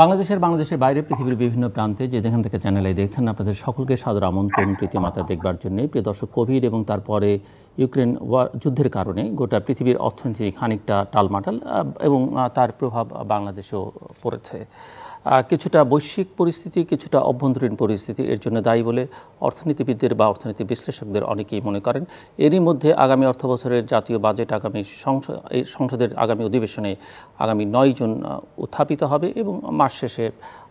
বাংলাদেশের বাংলাদেশের বাইরে পৃথিবীর বিভিন্ন প্রান্তে যে যেখান থেকে চ্যানেলে দেখছেন আপনাদের সকলকে সাদর আমন্ত্রণ তৃতীয় মাত্রা দেখবার জন্য। প্রিয় দর্শক, কোভিড এবং তারপরে ইউক্রেন যুদ্ধের কারণে গোটা পৃথিবীর অর্থনীতি খানিকটা টালমাটাল এবং তার প্রভাব বাংলাদেশেও পড়েছে। কিছুটা বৈশ্বিক পরিস্থিতি, কিছুটা অভ্যন্তরীণ পরিস্থিতি, এর জন্য দায়ী বলে অর্থনীতিবিদদের বা অর্থনীতি বিশ্লেষকদের অনেকেই মনে করেন। এরই মধ্যে আগামী অর্থ বছরের জাতীয় বাজেট আগামী সংসদ সংসদের আগামী অধিবেশনে আগামী নয় জুন উত্থাপিত হবে এবং মাস শেষে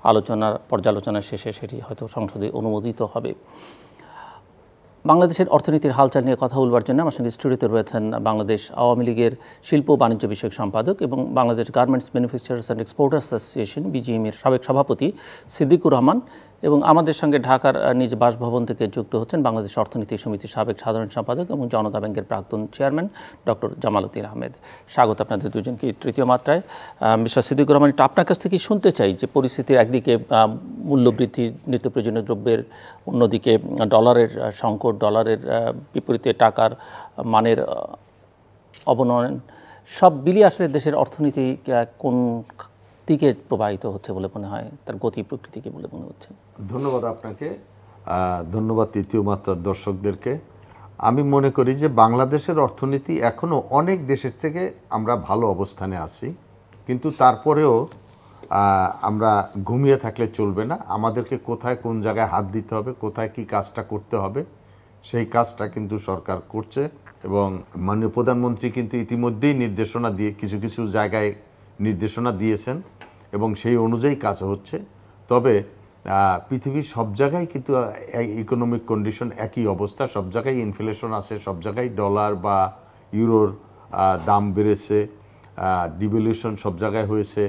আলোচনার পর্যালোচনা শেষে সেটি হয়তো সংসদে অনুমোদিত হবে। বাংলাদেশের অর্থনীতির হালচাল নিয়ে কথা বলবার জন্য আমার সঙ্গে স্টুডিওতে রয়েছেন বাংলাদেশ আওয়ামী লীগের শিল্প বাণিজ্য বিষয়ক সম্পাদক এবং Bangladesh garments manufacturers and exporters association বিজিএমের সাবেক সভাপতি সিদ্দিকুর রহমান। এবং আমাদের সঙ্গে ঢাকার নিজ বাসভবন থেকে যুক্ত হচ্ছেন বাংলাদেশ অর্থনীতি সমিতির সাবেক সাধারণ সম্পাদক এবং জনতা ব্যাংকের প্রাক্তন চেয়ারম্যান ডক্টর জামালউদ্দিন আহমেদ। স্বাগত আপনাদের দুজনকে তৃতীয় মাত্রায়। মিস্টার সিদ্দিকুর রহমান, একটু আপনার কাছ থেকে শুনতে চাই যে পরিস্থিতির একদিকে মূল্যবৃদ্ধি নিত্য প্রয়োজনীয় দ্রব্যের, অন্যদিকে ডলারের সংকট, ডলারের বিপরীতে টাকার মানের অবনয়ন, সব বিলিয়ে আসলে দেশের অর্থনীতি কোন দিকে প্রবাহিত হচ্ছে বলে মনে হয়, তার গতি প্রকৃতিকে বলে মনে হচ্ছে। ধন্যবাদ আপনাকে। ধন্যবাদ তৃতীয় মাত্রার দর্শকদেরকে। আমি মনে করি যে বাংলাদেশের অর্থনীতি এখনও অনেক দেশের থেকে আমরা ভালো অবস্থানে আছি, কিন্তু তারপরেও আমরা ঘুমিয়ে থাকলে চলবে না। আমাদেরকে কোথায় কোন জায়গায় হাত দিতে হবে, কোথায় কি কাজটা করতে হবে, সেই কাজটা কিন্তু সরকার করছে এবং মাননীয় প্রধানমন্ত্রী কিন্তু ইতিমধ্যেই নির্দেশনা দিয়ে কিছু কিছু জায়গায় নির্দেশনা দিয়েছেন। এবং সেই অনুযায়ী কাজ হচ্ছে। তবে পৃথিবীর সব জায়গায় কিন্তু ইকোনমিক কন্ডিশন একই অবস্থা। সব জায়গায় ইনফ্লেশন আছে, সব জায়গায় ডলার বা ইউরোর দাম বেড়েছে ডিভলিউশন সব জায়গায় হয়েছে।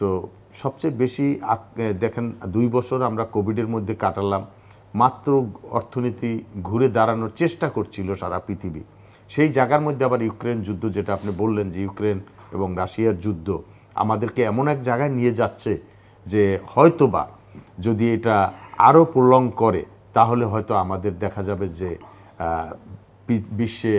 তো সবচেয়ে বেশি দেখেন, দুই বছর আমরা কোভিডের মধ্যে কাটালাম। মাত্র অর্থনীতি ঘুরে দাঁড়ানোর চেষ্টা করছিল সারা পৃথিবী। সেই জায়গার মধ্যে আবার ইউক্রেন যুদ্ধ, যেটা আপনি বললেন যে ইউক্রেন এবং রাশিয়ার যুদ্ধ আমাদেরকে এমন এক জায়গায় নিয়ে যাচ্ছে যে হয়তোবা যদি এটা আরও প্রলং করে তাহলে হয়তো আমাদের দেখা যাবে যে বিশ্বে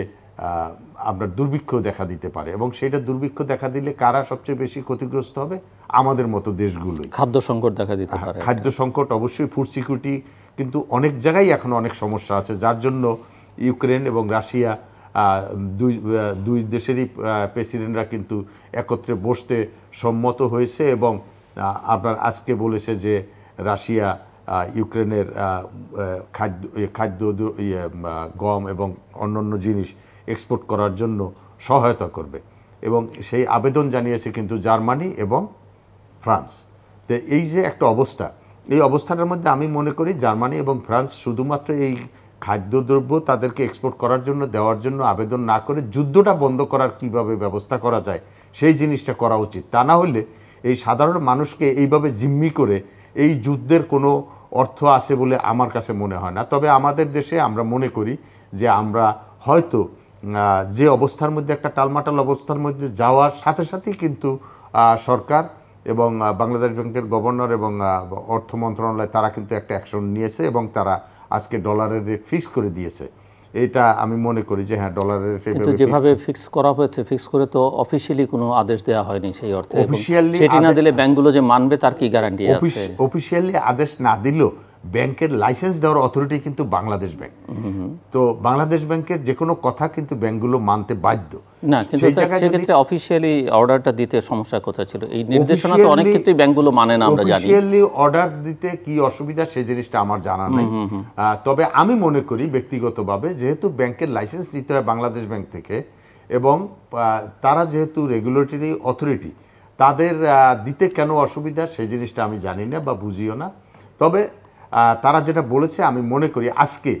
আমরা দুর্ভিক্ষ দেখা দিতে পারে। এবং সেটা দুর্ভিক্ষ দেখা দিলে কারা সবচেয়ে বেশি ক্ষতিগ্রস্ত হবে? আমাদের মতো দেশগুলোই। খাদ্য সংকট দেখা দিতে পারে খাদ্য সংকট অবশ্যই ফুড সিকিউরিটি কিন্তু অনেক জায়গায় এখন অনেক সমস্যা আছে যার জন্য ইউক্রেন এবং রাশিয়া দুই দুই দেশেরই প্রেসিডেন্টরা কিন্তু একত্রে বসতে সম্মত হয়েছে এবং আপনার আজকে বলেছে যে রাশিয়া ইউক্রেনের খাদ্য খাদ্য ইয়ে, গম এবং অন্যান্য জিনিস এক্সপোর্ট করার জন্য সহায়তা করবে। এবং সেই আবেদন জানিয়েছে কিন্তু জার্মানি এবং ফ্রান্স। তো এই যে একটা অবস্থা এই অবস্থাটার মধ্যে আমি মনে করি জার্মানি এবং ফ্রান্স শুধুমাত্র এই খাদ্যদ্রব্য তাদেরকে এক্সপোর্ট করার জন্য দেওয়ার জন্য আবেদন না করে যুদ্ধটা বন্ধ করার কীভাবে ব্যবস্থা করা যায় সেই জিনিসটা করা উচিত। তা না হলে এই সাধারণ মানুষকে এইভাবে জিম্মি করে এই যুদ্ধের কোনো অর্থ আছে বলে আমার কাছে মনে হয় না। তবে আমাদের দেশে আমরা মনে করি যে আমরা হয়তো যে অবস্থার মধ্যে একটা টালমাটাল অবস্থার মধ্যে যাওয়ার সাথে সাথেই কিন্তু সরকার এবং বাংলাদেশ ব্যাংকের গভর্নর এবং অর্থ মন্ত্রণালয় তারা কিন্তু একটা অ্যাকশন নিয়েছে এবং তারা আজকে ডলারের রেট ফিক্স করে দিয়েছে। এটা আমি মনে করি যে হ্যাঁ ডলারের কিন্তু যেভাবে ফিক্স করা হয়েছে ফিক্স করে তো অফিসিয়ালি কোনো আদেশ দেওয়া হয়নি সেই অর্থে। অফিসিয়ালি সেটি না দিলে ব্যাংকগুলো যে মানবে তার কি গ্যারান্টি আছে? অফিসিয়ালি আদেশ না দিলেও ব্যাংকের লাইসেন্স দেওয়ার অথরিটি কিন্তু বাংলাদেশ ব্যাংক তো বাংলাদেশ ব্যাংকের যে কোনো কথা কিন্তু ব্যাংকগুলো মানতে বাধ্য। না কিন্তু সেক্ষেত্রে অফিসিয়ালি অর্ডারটা দিতে সমস্যা কোথায় ছিল? এই নির্দেশনা তো অনেক ক্ষেত্রেই ব্যাংকগুলো মানে না আমরা জানি। অফিসিয়ালি অর্ডার দিতে কি অসুবিধা সেই জিনিসটা আমার জানা নেই। তবে আমি মনে করি ব্যক্তিগতভাবে যেহেতু ব্যাংকের লাইসেন্স নিতে হয় বাংলাদেশ ব্যাংক থেকে এবং তারা যেহেতু রেগুলেটরি অথরিটি তাদের দিতে কেন অসুবিধা সেই জিনিসটা আমি জানি না বা বুঝিও না। তবে তারা যেটা বলেছে আমি মনে করি আজকে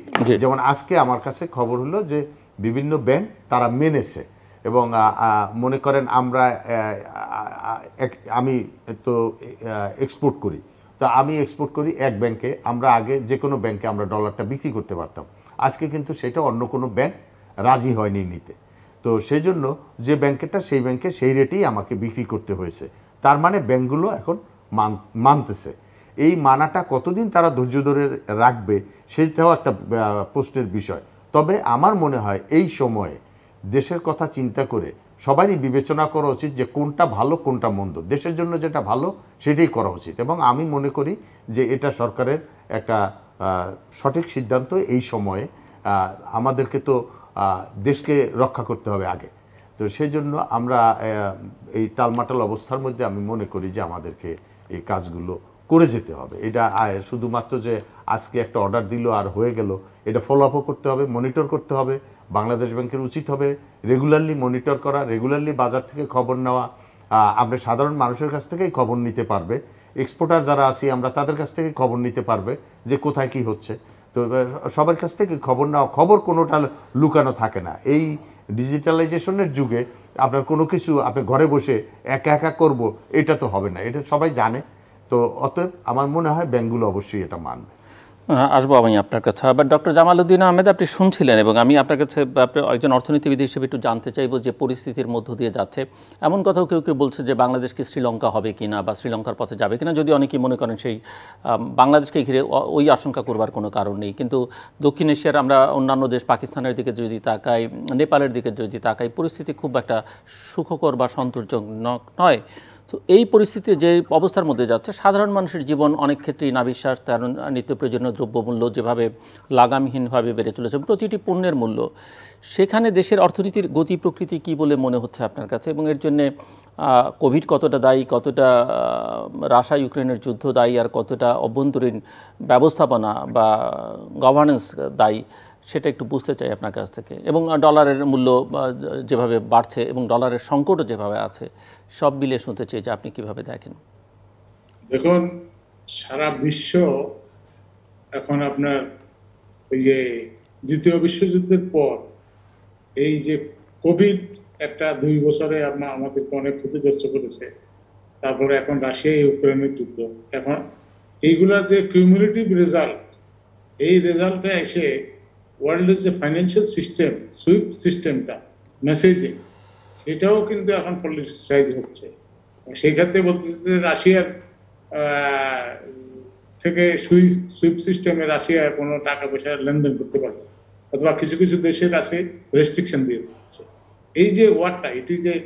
যেমন আজকে আমার কাছে খবর হলো যে বিভিন্ন ব্যাংক তারা মেনেছে। এবং মনে করেন আমরা আমি তো এক্সপোর্ট করি। তো আমি এক্সপোর্ট করি এক ব্যাংকে আমরা আগে যে কোনো ব্যাংকে আমরা ডলারটা বিক্রি করতে পারতাম। আজকে কিন্তু সেটা অন্য কোনো ব্যাংক রাজি হয়নি নিতে। তো সেই জন্য যে ব্যাংকেরটা সেই ব্যাংকে সেই রেটেই আমাকে বিক্রি করতে হয়েছে। তার মানে ব্যাংকগুলো এখন মান, মানতেছে। এই মানাটা কতদিন তারা ধৈর্য ধরে রাখবে, সেটাও একটা প্রশ্নের বিষয়। তবে আমার মনে হয় এই সময়ে দেশের কথা চিন্তা করে সবারই বিবেচনা করা উচিত যে কোনটা ভালো, কোনটা মন্দ। দেশের জন্য যেটা ভালো, সেটাই করা উচিত। এবং আমি মনে করি যে এটা সরকারের একটা সঠিক সিদ্ধান্ত এই সময়ে আমাদেরকে তো দেশকে রক্ষা করতে হবে আগে। তো সেই জন্য আমরা এই টালমাটাল অবস্থার মধ্যে আমি মনে করি যে আমাদেরকে এই কাজগুলো করে যেতে হবে। এটা শুধুমাত্র যে আজকে একটা অর্ডার দিল আর হয়ে গেল, এটা ফলো আপও করতে হবে মনিটর করতে হবে বাংলাদেশ ব্যাংকের উচিত হবে রেগুলারলি মনিটর করা রেগুলারলি বাজার থেকে খবর নেওয়া। আমরা সাধারণ মানুষের কাছ থেকেই খবর নিতে পারবে। এক্সপোর্টার যারা আছি, আমরা তাদের কাছ থেকে খবর নিতে পারবে যে কোথায় কি হচ্ছে। তো সবার কাছ থেকে খবর নেওয়া, খবর কোনোটা লুকানো থাকে না। এই ডিজিটালাইজেশনের যুগে আপনার কোনো কিছু আপনি ঘরে বসে একা একা করব, এটা তো হবে না। এটা সবাই জানে। তো অতএব আমার মনে হয় ব্যাঙ্কগুলো অবশ্যই এটা মানবে। আসব আমি আপনার কাছে। আবার ডক্টর জামালউদ্দিন আহমেদ, আপনি শুনছিলেন এবং আমি আপনার কাছে একজন অর্থনীতিবিদ হিসেবে একটু জানতে চাইব যে পরিস্থিতির মধ্য দিয়ে যাচ্ছে। এমন কথাও কেউ কেউ বলছে যে বাংলাদেশ কি শ্রীলঙ্কা হবে কি না বা শ্রীলঙ্কার পথে যাবে কিনা। যদি অনেকেই মনে করেন সেই বাংলাদেশকে ঘিরে ওই আশঙ্কা করবার কোনো কারণ নেই। কিন্তু দক্ষিণ এশিয়ার আমরা অন্যান্য দেশ, পাকিস্তানের দিকে যদি তাকাই, নেপালের দিকে যদি তাকাই, পরিস্থিতি খুব একটা সুখকর বা সন্তোষজনক নয়। তো এই পরিস্থিতি যে অবস্থার মধ্যে যাচ্ছে, সাধারণ মানুষের জীবন অনেক ক্ষেত্রেই নাবিশ্বাস, তার নিত্য প্রয়োজনীয় দ্রব্যমূল্য যেভাবে লাগামহীনভাবে বেড়ে চলেছে, প্রতিটি পণ্যের মূল্য, সেখানে দেশের অর্থনীতির গতি প্রকৃতি কি বলে মনে হচ্ছে আপনার কাছে? এবং এর জন্যে কোভিড কতটা দায়ী, কতটা রাশিয়া, ইউক্রেনের যুদ্ধ দায়ী, আর কতটা অভ্যন্তরীণ ব্যবস্থাপনা বা গভর্নেন্স দায়ী, সেটা একটু বুঝতে চাই আপনার কাছ থেকে। এবং ডলারের মূল্য যেভাবে বাড়ছে এবং ডলারের সংকটও যেভাবে আছে সব মিলিয়ে শুনতে চাই যে আপনি কীভাবে দেখেন। দেখুন, সারা বিশ্ব এখন আপনার ওই যে দ্বিতীয় বিশ্বযুদ্ধের পর এই যে কোভিড একটা দুই বছরে আপনার আমাদেরকে অনেক ক্ষতিগ্রস্ত করেছে। তারপরে এখন রাশিয়া, ইউক্রেনের যুদ্ধ। এখন এইগুলার যে কিউমুলেটিভ রেজাল্ট এই রেজাল্টটা এসে ওয়ার্ল্ডের যে ফাইন্যান্সিয়াল সিস্টেম সুইপ সিস্টেমটা মেসেজিং এটাও কিন্তু এখন পলিটিসাইজ হচ্ছে। সেই ক্ষেত্রে বলতেছে যে রাশিয়ার থেকে সুইপ সিস্টেমে রাশিয়া কোনো টাকা পয়সা লেনদেন করতে পারবে অথবা কিছু কিছু দেশের আছে রেস্ট্রিকশন দিয়ে দিচ্ছে। এই যে ওয়ারটা it is a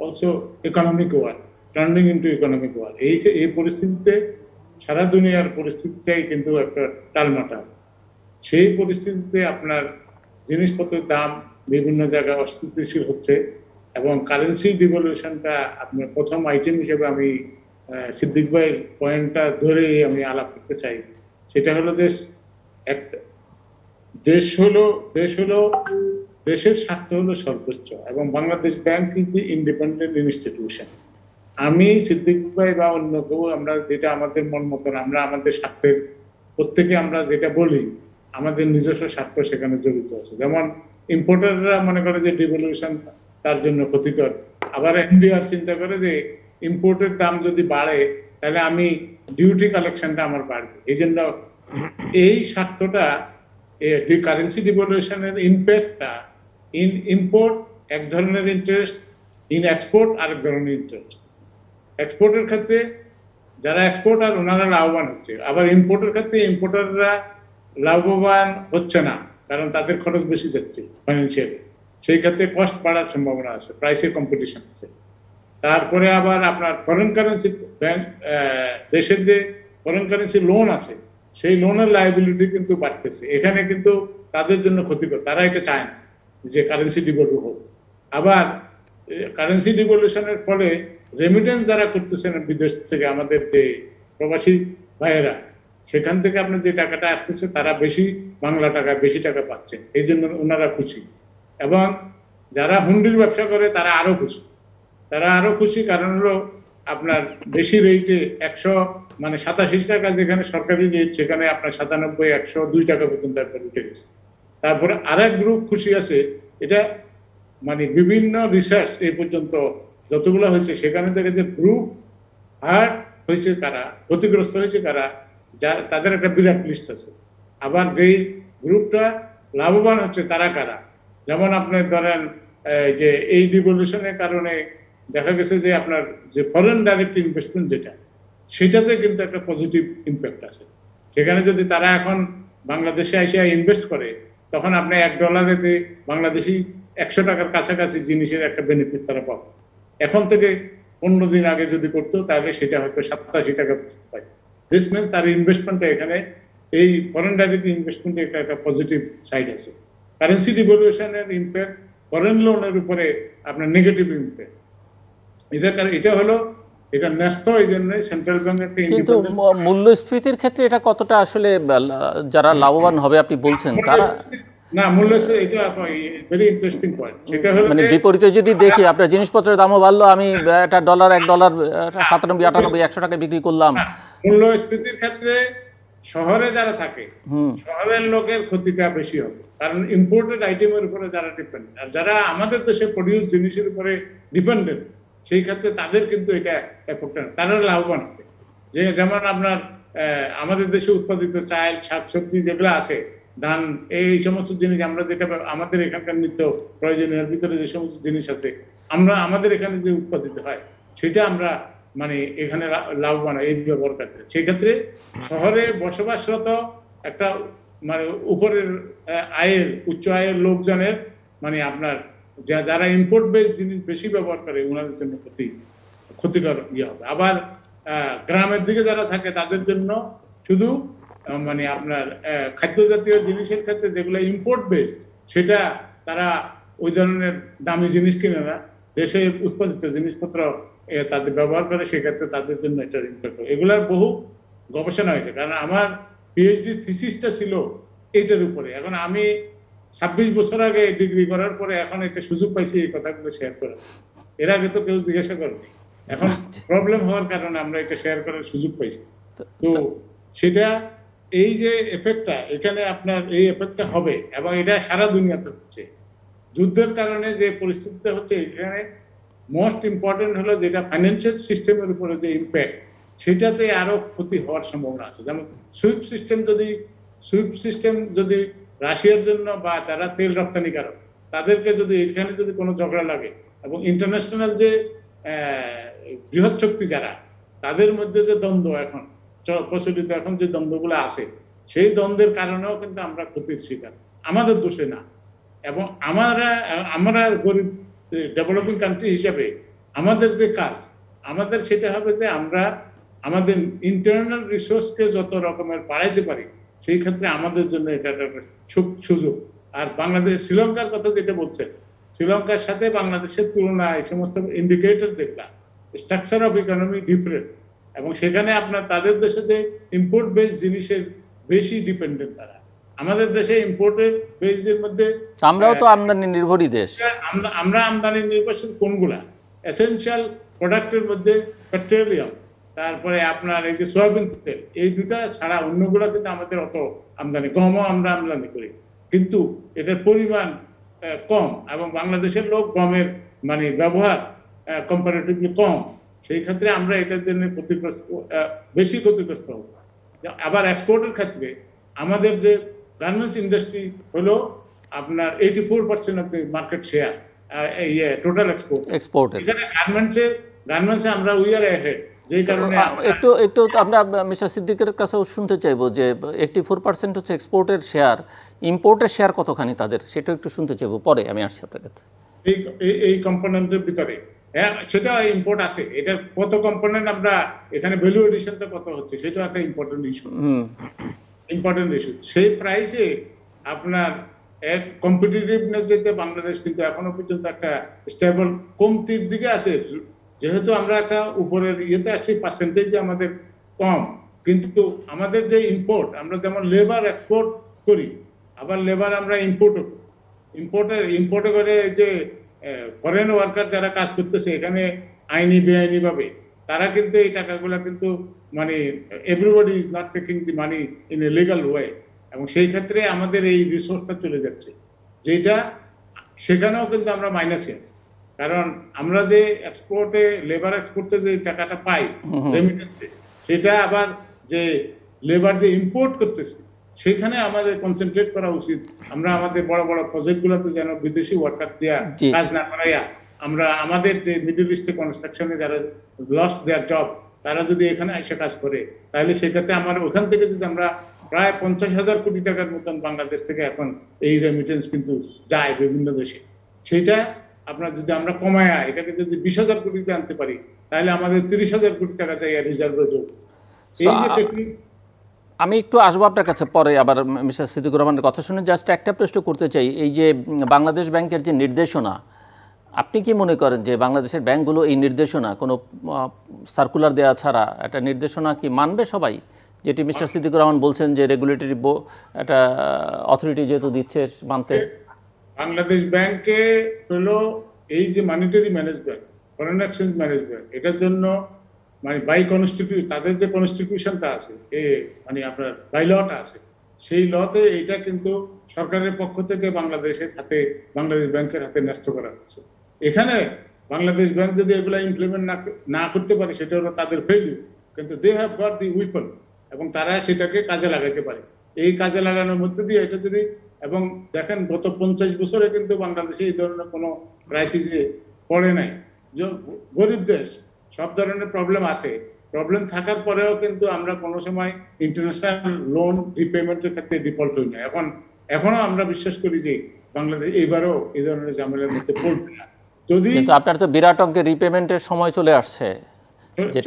also economic war turning into economic war এই এই পরিস্থিতিতে সারা দুনিয়ার পরিস্থিতিটাই কিন্তু একটা টালমাটাল। সেই পরিস্থিতিতে আপনার জিনিসপত্রের দাম বিভিন্ন জায়গায় অস্থিতিশীল হচ্ছে। এবং কারেন্সি ডিভলিউশনটা আপনার প্রথম আইটেম হিসেবে আমি সিদ্দিক ভাইয়ের পয়েন্টটা ধরে আমি আলাপ করতে চাই। সেটা হলো যে একটা দেশ হলো দেশ হলো, দেশের স্বার্থ হলো সর্বোচ্চ এবং Bangladesh bank is the independent institution আমি, সিদ্দিক ভাই বা অন্য কেউ, আমরা যেটা আমাদের মন মতন, আমরা আমাদের স্বার্থের, প্রত্যেকে আমরা যেটা বলি, আমাদের নিজস্ব স্বার্থ সেখানে জড়িত আছে। যেমন ইম্পোর্টাররা মনে করে যে ডিভলিউশন তার জন্য ক্ষতিকর। আবার এনবিআর চিন্তা করে যে ইম্পোর্টের দাম যদি বাড়ে, তাহলে আমি ডিউটি কালেকশনটা আমার বাড়বে। এই জন্য এই স্বার্থটা কারেন্সি ডিভলিউশনের ইম্প্যাক্টটা ইন ইম্পোর্ট এক ধরনের ইন্টারেস্ট ইন এক্সপোর্ট আরেক ধরনের ইন্টারেস্ট এক্সপোর্টের ক্ষেত্রে যারা এক্সপোর্টার ওনারা লাভবান হচ্ছে। আবার ইম্পোর্টের ক্ষেত্রে ইম্পোর্টাররা লাভবান হচ্ছে না, কারণ তাদের খরচ বেশি যাচ্ছে ফাইন্যান্সিয়ালি সেই ক্ষেত্রে কস্ট বাড়ার সম্ভাবনা আছে প্রাইসের কম্পিটিশন আছে। তারপরে আবার আপনার ফরেন কারেন্সি ব্যাংক দেশের যে ফরেন কারেন্সি লোন আছে, সেই লোনের লাইবিলিটি কিন্তু বাড়তেছে। এখানে কিন্তু তাদের জন্য ক্ষতিকর, তারা এটা চায় না যে কারেন্সি ডিভলিউ হোক। আবার কারেন্সি ডিভলিউশনের ফলে রেমিটেন্স যারা করতেছেন বিদেশ থেকে আমাদের যে প্রবাসী ভাইয়েরা, সেখান থেকে আপনার যে টাকাটা আসতেছে, তারা বেশি বাংলা টাকা, বেশি টাকা পাচ্ছেন। এই জন্য ওনারা খুশি। এবং যারা হুন্ডির ব্যবসা করে, তারা আরও খুশি। তারা আরও খুশি কারণ হলো আপনার বেশি রেটে একশো মানে সাতাশি টাকা যেখানে সরকারি রেট সেখানে আপনার সাতানব্বই, একশো, দুই টাকা পর্যন্ত একবার উঠে গেছে। তারপরে আর এক গ্রুপ খুশি আছে, এটা মানে বিভিন্ন রিসার্চ এই পর্যন্ত যতগুলো হয়েছে, সেখানে দেখে যে গ্রুপ হার্ট হয়েছে কারা, ক্ষতিগ্রস্ত হয়েছে কারা যার তাদের একটা বিরাট লিস্ট আছে। আবার যেই গ্রুপটা লাভবান হচ্ছে, তারা কারা? যেমন আপনি ধরেন যে এই ডিভলিউশনের কারণে দেখা গেছে যে আপনার যে ফরেন ডাইরেক্ট ইনভেস্টমেন্ট যেটা, সেটাতে কিন্তু একটা পজিটিভ ইম্প্যাক্ট আছে। সেখানে যদি তারা এখন বাংলাদেশে এসে ইনভেস্ট করে, তখন আপনি এক ডলারেতে বাংলাদেশি একশো টাকার কাছাকাছি জিনিসের একটা বেনিফিট তারা পাবে। এখন থেকে পনেরো দিন আগে যদি করতো, তাহলে সেটা হয়তো সাতাশি টাকা পাইত। দিস মিন তার ইনভেস্টমেন্টটা এখানে, এই ফরেন ডাইরেক্ট ইনভেস্টমেন্টে একটা একটা পজিটিভ সাইড আছে। কারেন্সি ডিভলিউশনের ইম্প্যাক্ট ফরেন লোনের উপরে আপনার নেগেটিভ ইম্প্যাক্ট এটা এটা হলো এটা ন্যস্ত এই জন্য সেন্ট্রাল ব্যাংক একটা কিন্তু মূল্যস্ফীতির ক্ষেত্রে এটা কতটা আসলে যারা লাভবান হবে আপনি বলছেন তারা না মূল্যস্ফীতি এটা ভেরি ইন্টারেস্টিং পয়েন্ট সেটা হলো মানে বিপরীতে যদি দেখি আপনার জিনিসপত্রের দামও বাড়লো আমি একটা ডলার এক ডলার সাতানব্বই আটানব্বই একশো টাকা বিক্রি করলাম। মূল্যস্ফীতির ক্ষেত্রে শহরে যারা থাকে শহরের লোকের ক্ষতিটা বেশি হবে। কারণ ইম্পোর্টেড আইটেমের উপরে যারা ডিপেন্ড আর যারা আমাদের দেশে প্রডিউস জিনিসের উপরে ডিপেন্ডেন্ট সেই ক্ষেত্রে তাদের কিন্তু এটা এফেক্ট তারা লাভবান হবে। যে যেমন আপনার আমাদের দেশে উৎপাদিত চাল শাকসবজি যেগুলো আছে ধান এই সমস্ত জিনিস আমরা যেটা আমাদের এখানকার নিত্য প্রয়োজনীয় ভিতরে যে সমস্ত জিনিস আছে আমরা আমাদের এখানে যে উৎপাদিত হয় সেটা আমরা মানে এখানে লাভবান এই ব্যবহার ক্ষেত্রে সেই ক্ষেত্রে শহরে বসবাসরত একটা মানে উপরের আয়ের, উচ্চ আয়ের লোকজনের মানে আপনার যা- যারা ইম্পোর্ট বেস জিনিস বেশি ব্যবহার করে ওনাদের জন্য ক্ষতি, ক্ষতিকর ইয়ে হবে। আবার গ্রামের দিকে যারা থাকে, তাদের জন্য শুধু মানে আপনার খাদ্য জাতীয় জিনিসের ক্ষেত্রে যেগুলো ইম্পোর্ট বেসড সেটা তারা ওই ধরনের দামি জিনিস কিনে না। দেশে উৎপাদিত জিনিসপত্র তাদের ব্যবহার করে সেক্ষেত্রে তাদের জন্য এটা ইম্প্যাক্ট এগুলার বহু গবেষণা হয়েছে। কারণ আমার পিএইচডি থিসিসটা ছিল এইটার উপরে। এখন আমি ছাব্বিশ বছর আগে ডিগ্রি করার পরে এখন একটা সুযোগ পাইছি এই কথাগুলো শেয়ার করার। এর আগে তো কেউ জিজ্ঞাসা করেনি। এখন প্রবলেম হওয়ার কারণে আমরা এটা শেয়ার করার সুযোগ পাইছি। তো সেটা এই যে এফেক্টটা এখানে আপনার এই এফেক্টটা হবে এবং এটা সারা দুনিয়াতে হচ্ছে। যুদ্ধের কারণে যে পরিস্থিতিটা হচ্ছে এখানে মোস্ট ইম্পর্টেন্ট হলো যেটা ফাইন্যান্সিয়াল সিস্টেমের উপরে যে ইম্প্যাক্ট সেটাতে আরও ক্ষতি হওয়ার সম্ভাবনা আছে। যেমন সুইপ সিস্টেম যদি সুইপ সিস্টেম যদি রাশিয়ার জন্য বা যারা তেল রপ্তানিকারক, তাদেরকে যদি এখানে যদি কোনো ঝগড়া লাগে এবং ইন্টারন্যাশনাল যে বৃহৎ শক্তি যারা, তাদের মধ্যে যে দ্বন্দ্ব এখন প্রচলিত এখন যে দ্বন্দ্বগুলো আছে, সেই দ্বন্দ্বের কারণেও কিন্তু আমরা ক্ষতির শিকার। আমাদের দোষে না। এবং আমরা আমরা গরিব ডেভেলপিং কান্ট্রি হিসাবে আমাদের যে কাজ, আমাদের সেটা হবে যে আমরা আমাদের ইন্টারনাল রিসোর্সকে যত রকমের বাড়াইতে পারি, সেই ক্ষেত্রে আমাদের জন্য এটা একটা সুযোগ। আর বাংলাদেশ, শ্রীলঙ্কার কথা যেটা বলছেন শ্রীলঙ্কার সাথে বাংলাদেশের তুলনায় এই সমস্ত ইন্ডিকেটর যেগুলা স্ট্রাকচার অফ ইকোনমি ডিফারেন্ট এবং সেখানে আপনার তাদের দেশে যে ইম্পোর্ট বেস জিনিসের বেশি ডিপেন্ডেন্ট তারা। আমাদের দেশে ইম্পোর্টের বেসের মধ্যে আমরাও তো আমদানি নির্ভরই দেশ। আমরা আমরা আমদানি নির্ভরশীল কোনগুলা? এসেনশিয়াল প্রোডাক্টের মধ্যে পেট্রোলিয়াম তারপরে আপনার এই যে সয়াবিন তেল এই দুটা ছাড়া অন্যগুলা কিন্তু আমাদের অত আমদানি গমও আমরা আমদানি করি। কিন্তু এটার পরিমাণ কম এবং বাংলাদেশের লোক গমের মানে ব্যবহার কম্পারেটিভলি কম। সেই ক্ষেত্রে আমরা এটার জন্য ক্ষতিগ্রস্ত বেশি ক্ষতিগ্রস্ত হব আবার এক্সপোর্টের ক্ষেত্রে আমাদের যে গার্মেন্টস ইন্ডাস্ট্রি হলো আপনার eighty four percent of the market share ইয়ে টোটাল এক্সপোর্ট এক্সপোর্ট এখানে গার্মেন্টসে গার্মেন্টসে আমরা উই আর হেড যেই কারণে একটু একটু আমরা মিস্টার সিদ্দিকের কাছেও শুনতে চাইব যে এইটি ফোর পার্সেন্ট হচ্ছে এক্সপোর্টের শেয়ার ইম্পোর্টের শেয়ার কতখানি তাদের? সেটা একটু শুনতে চাইব পরে আমি আসছি আপনার কাছে। এই এই- এই কম্পোনেন্টের ভিতরে। হ্যাঁ সেটা ইম্পোর্ট আছে এটা কত কম্পোনেন্ট আমরা এখানে ভ্যালু এডিশনটা কত হচ্ছে সেটা একটা important issue hmm. Important issue সেই প্রাইসে আপনার এক কম্পিটিটিভনেস যেতে বাংলাদেশ কিন্তু এখনও পর্যন্ত একটা স্টেবল কমতির দিকে আছে। যেহেতু আমরা একটা উপরের ইয়েতে আসছি পার্সেন্টেজ আমাদের কম। কিন্তু আমাদের যে ইম্পোর্ট আমরা যেমন লেবার এক্সপোর্ট করি, আবার লেবার আমরা ইম্পোর্টও করি। ইম্পোর্টে ইম্পোর্টে করে যে ফরেন ওয়ার্কার যারা কাজ করতেছে, এখানে আইনি, বেআইনিভাবে, তারা কিন্তু এই টাকাগুলো কিন্তু মানে everybody is not taking the money in a legal way এবং সেই ক্ষেত্রে আমাদের এই রিসোর্সটা চলে যাচ্ছে। যেটা সেখানেও কিন্তু আমরা মাইনাসে আছি। কারণ আমরা যে এক্সপোর্টে লেবার এক্সপোর্টে যে টাকাটা পাই রেমিটেন্সে সেটা আবার যে লেবার যে ইম্পোর্ট করতেছে সেখানে আমাদের কনসেন্ট্রেট করা উচিত। আমরা আমাদের বড় বড় প্রজেক্টগুলোতে যেন বিদেশি ওয়ার্কার দেওয়া কাজ না করাইয়া আমরা আমাদের যে মিডল ইস্টে কনস্ট্রাকশনে যারা লস্ট দেয়ার জব তারা যদি এখানে এসে কাজ করে তাহলে সেক্ষেত্রে আমার ওখান থেকে যদি আমরা প্রায় পঞ্চাশ হাজার কোটি টাকার মতন বাংলাদেশ থেকে এখন এই রেমিটেন্স কিন্তু যায় বিভিন্ন দেশে। সেটা আপনার যদি আমরা কমায় এটাকে যদি বিশ হাজার কোটিতে আনতে পারি তাহলে আমাদের তিরিশ হাজার কোটি টাকা চাই রিজার্ভে যোগ এই যে টেকনিক আমি একটু আসব আপনার কাছে পরে আবার মিস্টার সিদ্দিকুর রহমানের কথা শুনে জাস্ট একটা প্রশ্ন করতে চাই। এই যে বাংলাদেশ ব্যাংকের যে নির্দেশনা আপনি কি মনে করেন যে বাংলাদেশের ব্যাংকগুলো এই নির্দেশনা, কোনো সার্কুলার দেওয়া ছাড়া একটা নির্দেশনা কি মানবে সবাই? যেটি মিস্টার সিদ্দিকুর রহমান বলছেন যে রেগুলেটরি একটা অথরিটি যেহেতু দিচ্ছে মানতে। বাংলাদেশ ব্যাংকে হলো এই যে monetary management foreign exchange management এটার জন্য মানে বাই কনস্টিটিউ তাদের যে কনস্টিটিউশনটা আছে, এ মানে আপনার বাই লটা আছে, সেই লতে এটা কিন্তু সরকারের পক্ষ থেকে বাংলাদেশের হাতে, বাংলাদেশ ব্যাংকের হাতে ন্যস্ত করা হচ্ছে। এখানে বাংলাদেশ ব্যাংক যদি এগুলা ইমপ্লিমেন্ট না না করতে পারে, সেটা হলো তাদের ফেলিউর কিন্তু they have got the weapon এবং তারা সেটাকে কাজে লাগাইতে পারে। এই কাজে লাগানোর মধ্যে দিয়ে এটা যদি, এবং দেখেন গত পঞ্চাশ বছরে কিন্তু বাংলাদেশে এই ধরনের কোনো ক্রাইসিসে পড়ে নাই। গরিব দেশ, সব ধরনের প্রবলেম আছে। প্রবলেম থাকার পরেও কিন্তু আমরা কোনো সময় ইন্টারন্যাশনাল লোন রিপেমেন্টের ক্ষেত্রে ডিফল্ট হই না। এখন, এখনও আমরা বিশ্বাস করি যে বাংলাদেশ এইবারও এই ধরনের ঝামেলার মধ্যে পড়বে না। যদি কিন্তু আপনার তো বিরাট অঙ্কের রিপেমেন্টের সময় চলে আসছে।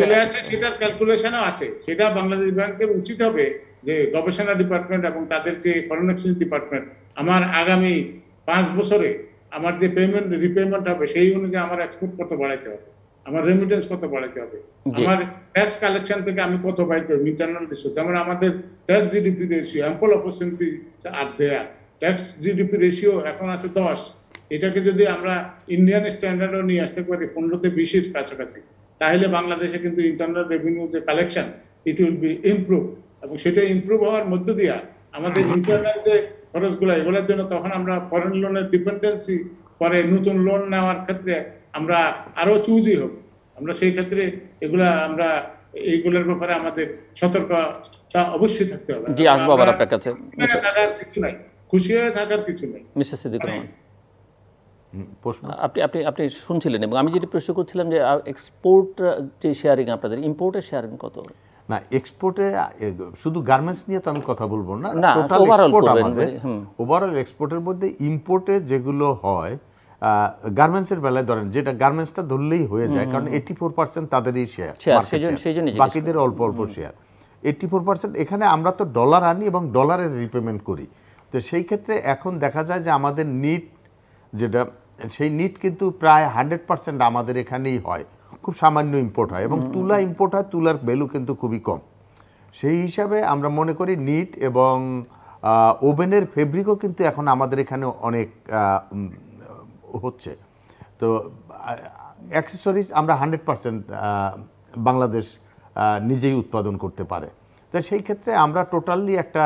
চলে আসছে সেটার ক্যালকুলেশনও আছে। সেটা বাংলাদেশ ব্যাংকের উচিত হবে যে গবেষণা ডিপার্টমেন্ট এবং তাদের যে ফরেন এক্সচেঞ্জ ডিপার্টমেন্ট আমার আগামী পাঁচ বছরে আমার যে পেমেন্ট রিপেমেন্ট হবে সেই অনুযায়ী আমার এক্সপোর্ট কত বাড়াইতে হবে? আমার রেমিটেন্স কত বাড়াইতে হবে? আমার ট্যাক্স কালেকশন থেকে আমি কত বাইর করব? ইন্টারনাল রিসোর্স যেমন আমাদের tax GDP ratio ample opportunity are there tax GDP ratio এখন আছে দশ। এটাকে যদি আমরা ইন্ডিয়ান স্ট্যান্ডার্ডও নিয়ে আসতে পারি পনেরোতে বিশের কাছাকাছি তাহলে বাংলাদেশে কিন্তু ইন্টারনাল রেভিনিউ যে collection it will be improve এবং সেটা ইমপ্রুভ হওয়ার মধ্য দিয়া আমাদের ইন্টারনাল যে খরচগুলো এগুলোর জন্য তখন আমরা ফরেন লোনের ডিপেন্ডেন্সি পরে নতুন লোন নেওয়ার ক্ষেত্রে আমরা আরও চুজি হব। আমরা সেই ক্ষেত্রে এগুলা আমরা এইগুলোর ব্যাপারে আমাদের সতর্কতা অবশ্যই থাকতে হবে। জি আসব আবার আপনার কাছে। খুশি হয়ে থাকার কিছু নাই। খুশি হয়ে থাকার কিছু নাই। মিস্টার সিদ্দিকুর রহমান। হুম, প্রশ্ন। আপনি আপনি আপনি শুনছিলেন এবং আমি যেটি প্রশ্ন করছিলাম যে এক্সপোর্ট যে শেয়ারিং আপনাদের ইম্পোর্টের শেয়ারিং কত? না এক্সপোর্টে শুধু গার্মেন্টস নিয়ে তো আমি কথা বলব না টোটাল এক্সপোর্ট আমাদের। ওভারঅল এক্সপোর্টের মধ্যে ইম্পোর্টে যেগুলো হয় গার্মেন্টসের বেলায় ধরেন যেটা গার্মেন্টসটা ধরলেই হয়ে যায় কারণ এইটি ফোর পার্সেন্ট তাদেরই শেয়ার বাকিদের অল্প অল্প শেয়ার এইটি ফোর পার্সেন্ট এখানে আমরা তো ডলার আনি এবং ডলারের রিপেমেন্ট করি। তো সেই ক্ষেত্রে এখন দেখা যায় যে আমাদের নিট যেটা সেই নিট কিন্তু প্রায় হান্ড্রেড পার্সেন্ট আমাদের এখানেই হয়। খুব সামান্য ইম্পোর্ট হয় এবং তুলা ইম্পোর্ট হয় তুলার ভ্যালু কিন্তু খুবই কম। সেই হিসাবে আমরা মনে করি নিট এবং ওভেনের ফেব্রিকও কিন্তু এখন আমাদের এখানে অনেক হচ্ছে। তো অ্যাক্সেসরিজ আমরা হান্ড্রেড পার্সেন্ট বাংলাদেশ নিজেই উৎপাদন করতে পারে। তো সেই ক্ষেত্রে আমরা টোটালি একটা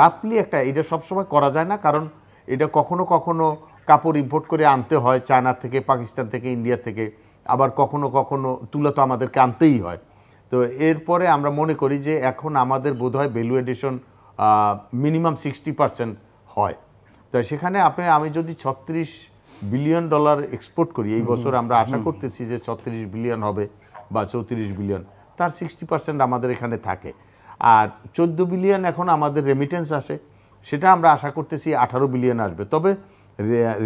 রাফলি একটা এটা সবসময় করা যায় না কারণ এটা কখনো কখনো কাপড় ইম্পোর্ট করে আনতে হয় চায়না থেকে পাকিস্তান থেকে ইন্ডিয়া থেকে। আবার কখনো কখনো তুলা তো আমাদেরকে আনতেই হয়। তো এরপরে আমরা মনে করি যে এখন আমাদের বোধহয় value addition minimum sixty percent হয়। তো সেখানে আপনি আমি যদি ছত্রিশ বিলিয়ন ডলার এক্সপোর্ট করি এই বছর আমরা আশা করতেছি যে ছত্রিশ বিলিয়ন হবে বা চৌত্রিশ বিলিয়ন তার সিক্সটি পার্সেন্ট আমাদের এখানে থাকে। আর চোদ্দ বিলিয়ন এখন আমাদের রেমিটেন্স আসে সেটা আমরা আশা করতেছি আঠারো বিলিয়ন আসবে। তবে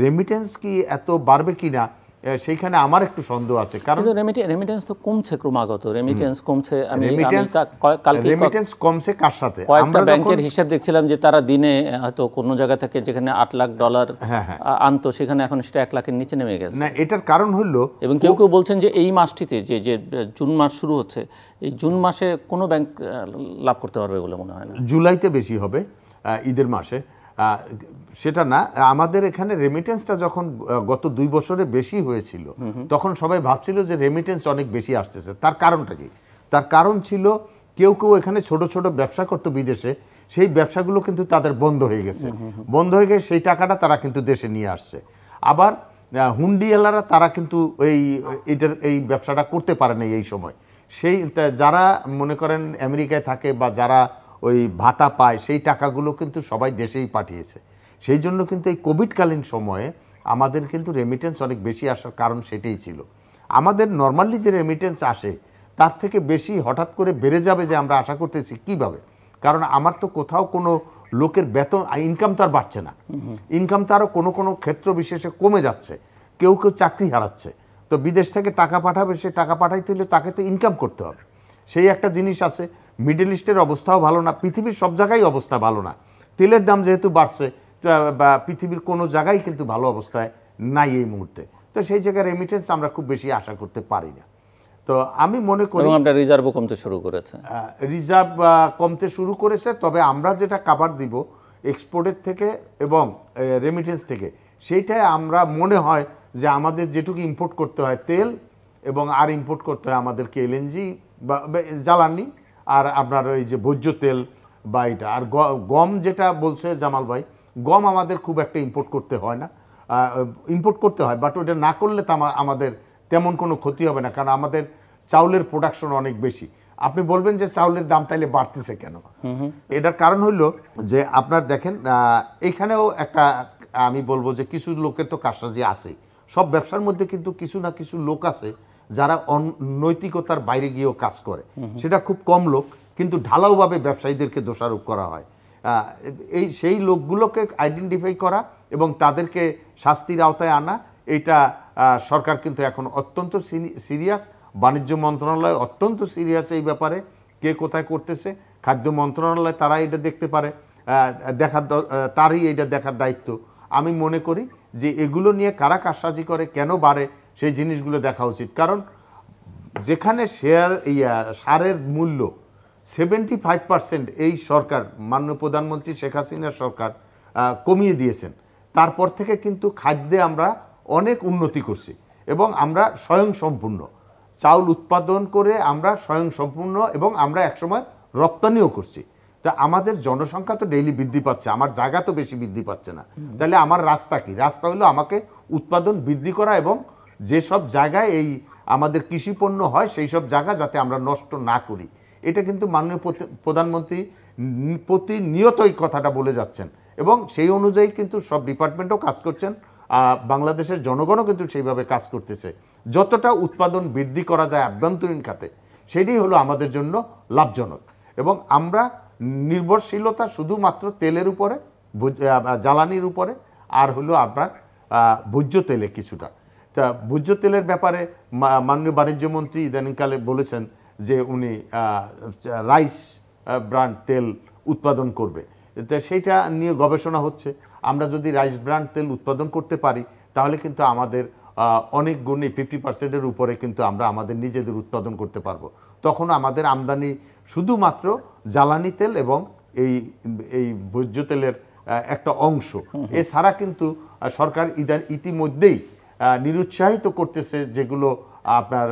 রেমিটেন্স কি এত বাড়বে কি না সেইখানে আমার একটু সন্দেহ আছে। কারণ রেমিটেন্স তো কমছে ক্রমাগত। রেমিটেন্স কমছে। আমি কালকে রেমিটেন্স কমছে কার সাথে? আমরা ব্যাংকের হিসাব দেখছিলাম যে তারা দিনে হয়তো কোনো জায়গা থেকে যেখানে আট লাখ ডলার হ্যাঁ, হ্যাঁ। আনতো সেখানে এখন সেটা এক লাখের নিচে নেমে গেছে। না এটার কারণ হলো এবং কেউ কেউ বলছেন যে এই মাসটিতে যে যে জুন মাস শুরু হচ্ছে এই জুন মাসে কোনো ব্যাংক লাভ করতে পারবে বলে মনে হয় না। জুলাইতে বেশি হবে ঈদের মাসে। সেটা না আমাদের এখানে রেমিটেন্সটা যখন গত দুই বছরে বেশি হয়েছিল তখন সবাই ভাবছিল যে রেমিটেন্স অনেক বেশি আসতেছে। তার কারণটা কি? তার কারণ ছিল কেউ কেউ এখানে ছোট ছোট ব্যবসা করতো বিদেশে সেই ব্যবসাগুলো কিন্তু তাদের বন্ধ হয়ে গেছে। বন্ধ হয়ে গেছে সেই টাকাটা তারা কিন্তু দেশে নিয়ে আসছে। আবার হুন্ডিওয়ালারা তারা কিন্তু এই এটার এই ব্যবসাটা করতে পারে না এই সময়। সেই যারা মনে করেন আমেরিকায় থাকে বা যারা ওই ভাতা পায়, সেই টাকাগুলো কিন্তু সবাই দেশেই পাঠিয়েছে। সেই জন্য কিন্তু এই কোভিডকালীন সময়ে আমাদের কিন্তু রেমিটেন্স অনেক বেশি আসার কারণ সেটাই ছিল। আমাদের নর্মালি যে রেমিটেন্স আসে, তার থেকে বেশি হঠাৎ করে বেড়ে যাবে যে আমরা আশা করতেছি কীভাবে? কারণ আমার তো কোথাও কোনো লোকের বেতন ইনকাম তো আর বাড়ছে না। ইনকাম তো আরও কোনো কোনো ক্ষেত্র বিশেষে কমে যাচ্ছে। কেউ কেউ চাকরি হারাচ্ছে। তো বিদেশ থেকে টাকা পাঠাবে, সে টাকা পাঠাইতে হলে তাকে তো ইনকাম করতে হবে। সেই একটা জিনিস আছে। মিডল ইস্টের অবস্থাও ভালো না পৃথিবীর সব জায়গায় অবস্থা ভালো না। তেলের দাম যেহেতু বাড়ছে বা পৃথিবীর কোনো জায়গায় কিন্তু ভালো অবস্থায় নাই এই মুহূর্তে। তো সেই জায়গায় রেমিটেন্স আমরা খুব বেশি আশা করতে পারি না। তো আমি মনে করি আপনার রিজার্ভও কমতে শুরু করেছে। রিজার্ভ কমতে শুরু করেছে তবে আমরা যেটা কাভার দিব এক্সপোর্টের থেকে এবং রেমিটেন্স থেকে সেইটাই আমরা মনে হয় যে আমাদের যেটুকু ইম্পোর্ট করতে হয় তেল এবং আর ইম্পোর্ট করতে হয় আমাদেরকে এলএনজি বা জ্বালানি। আর আপনার ওই যে ভোজ্য তেল বা এটা। আর গম যেটা বলছে জামাল ভাই গম আমাদের খুব একটা ইম্পোর্ট করতে হয় না। ইম্পোর্ট করতে হয় বাট ওটা না করলে তো আমা- আমাদের তেমন কোনো ক্ষতি হবে না কারণ আমাদের চাউলের প্রোডাকশন অনেক বেশি। আপনি বলবেন যে চাউলের দাম তাইলে বাড়তেছে কেন? এটার কারণ হইল যে আপনার দেখেন এখানেও একটা আমি বলব যে কিছু লোকের তো কারসাজি আছে সব ব্যবসার মধ্যে কিন্তু কিছু না কিছু লোক আছে যারা অনৈতিকতার বাইরে গিয়েও কাজ করে, সেটা খুব কম লোক, কিন্তু ঢালাওভাবে ব্যবসায়ীদেরকে দোষারোপ করা হয়। এই সেই লোকগুলোকে আইডেন্টিফাই করা এবং তাদেরকে শাস্তির আওতায় আনা, এটা সরকার কিন্তু এখন অত্যন্ত সিরিয়াস বাণিজ্য মন্ত্রণালয় অত্যন্ত সিরিয়াস এই ব্যাপারে, কে কোথায় করতেছে, খাদ্য মন্ত্রণালয় তারা এটা দেখতে পারে দেখার তারই এটা দেখার দায়িত্ব। আমি মনে করি যে এগুলো নিয়ে কারা কারসাজি করে, কেন বাড়ে সেই জিনিসগুলো দেখা উচিত। কারণ যেখানে শেয়ার ইয়া সারের মূল্য সেভেন্টি ফাইভ পার্সেন্ট এই সরকার মাননীয় প্রধানমন্ত্রী শেখ হাসিনার সরকার কমিয়ে দিয়েছেন। তারপর থেকে কিন্তু খাদ্যে আমরা অনেক উন্নতি করছি এবং আমরা স্বয়ংসম্পূর্ণ। চাউল উৎপাদন করে আমরা স্বয়ংসম্পূর্ণ এবং আমরা একসময় রপ্তানিও করছি। তা আমাদের জনসংখ্যা তো ডেইলি বৃদ্ধি পাচ্ছে আমার জায়গা তো বেশি বৃদ্ধি পাচ্ছে না। তাহলে আমার রাস্তা কি? রাস্তা হলো আমাকে উৎপাদন বৃদ্ধি করা এবং যেসব জায়গায় এই আমাদের কৃষি পণ্য হয়, সেই সব জায়গা যাতে আমরা নষ্ট না করি। এটা কিন্তু মাননীয় প্রধানমন্ত্রী ন- প্রতিনিয়ত এই কথাটা বলে যাচ্ছেন। এবং সেই অনুযায়ী কিন্তু সব ডিপার্টমেন্টও কাজ করছেন বাংলাদেশের জনগণও কিন্তু সেইভাবে কাজ করতেছে। যতটা উৎপাদন বৃদ্ধি করা যায় আভ্যন্তরীণ খাতে, সেটাই হলো আমাদের জন্য লাভজনক। এবং আমরা নির্ভরশীলতা শুধুমাত্র তেলের উপরে জ্বালানির উপরে, আর হলো আপনার ভোজ্য তেলে কিছুটা। তা ভোজ্য তেলের ব্যাপারে মাননীয় বাণিজ্যমন্ত্রী ইদানিংকালে বলেছেন যে উনি রাইস ব্র্যান্ড তেল উৎপাদন করবে। তা সেইটা নিয়ে গবেষণা হচ্ছে। আমরা যদি রাইস ব্র্যান্ড তেল উৎপাদন করতে পারি তাহলে কিন্তু আমাদের অনেক গুণে ফিফটি পার্সেন্টের উপরে কিন্তু আমরা আমাদের নিজেদের উৎপাদন করতে পারব। তখন আমাদের আমদানি শুধুমাত্র জ্বালানি তেল এবং এই এই ভোজ্য তেলের একটা অংশ। এছাড়া কিন্তু সরকার ইদা- ইতিমধ্যেই নিরুৎসাহিত করতেছে যেগুলো আপনার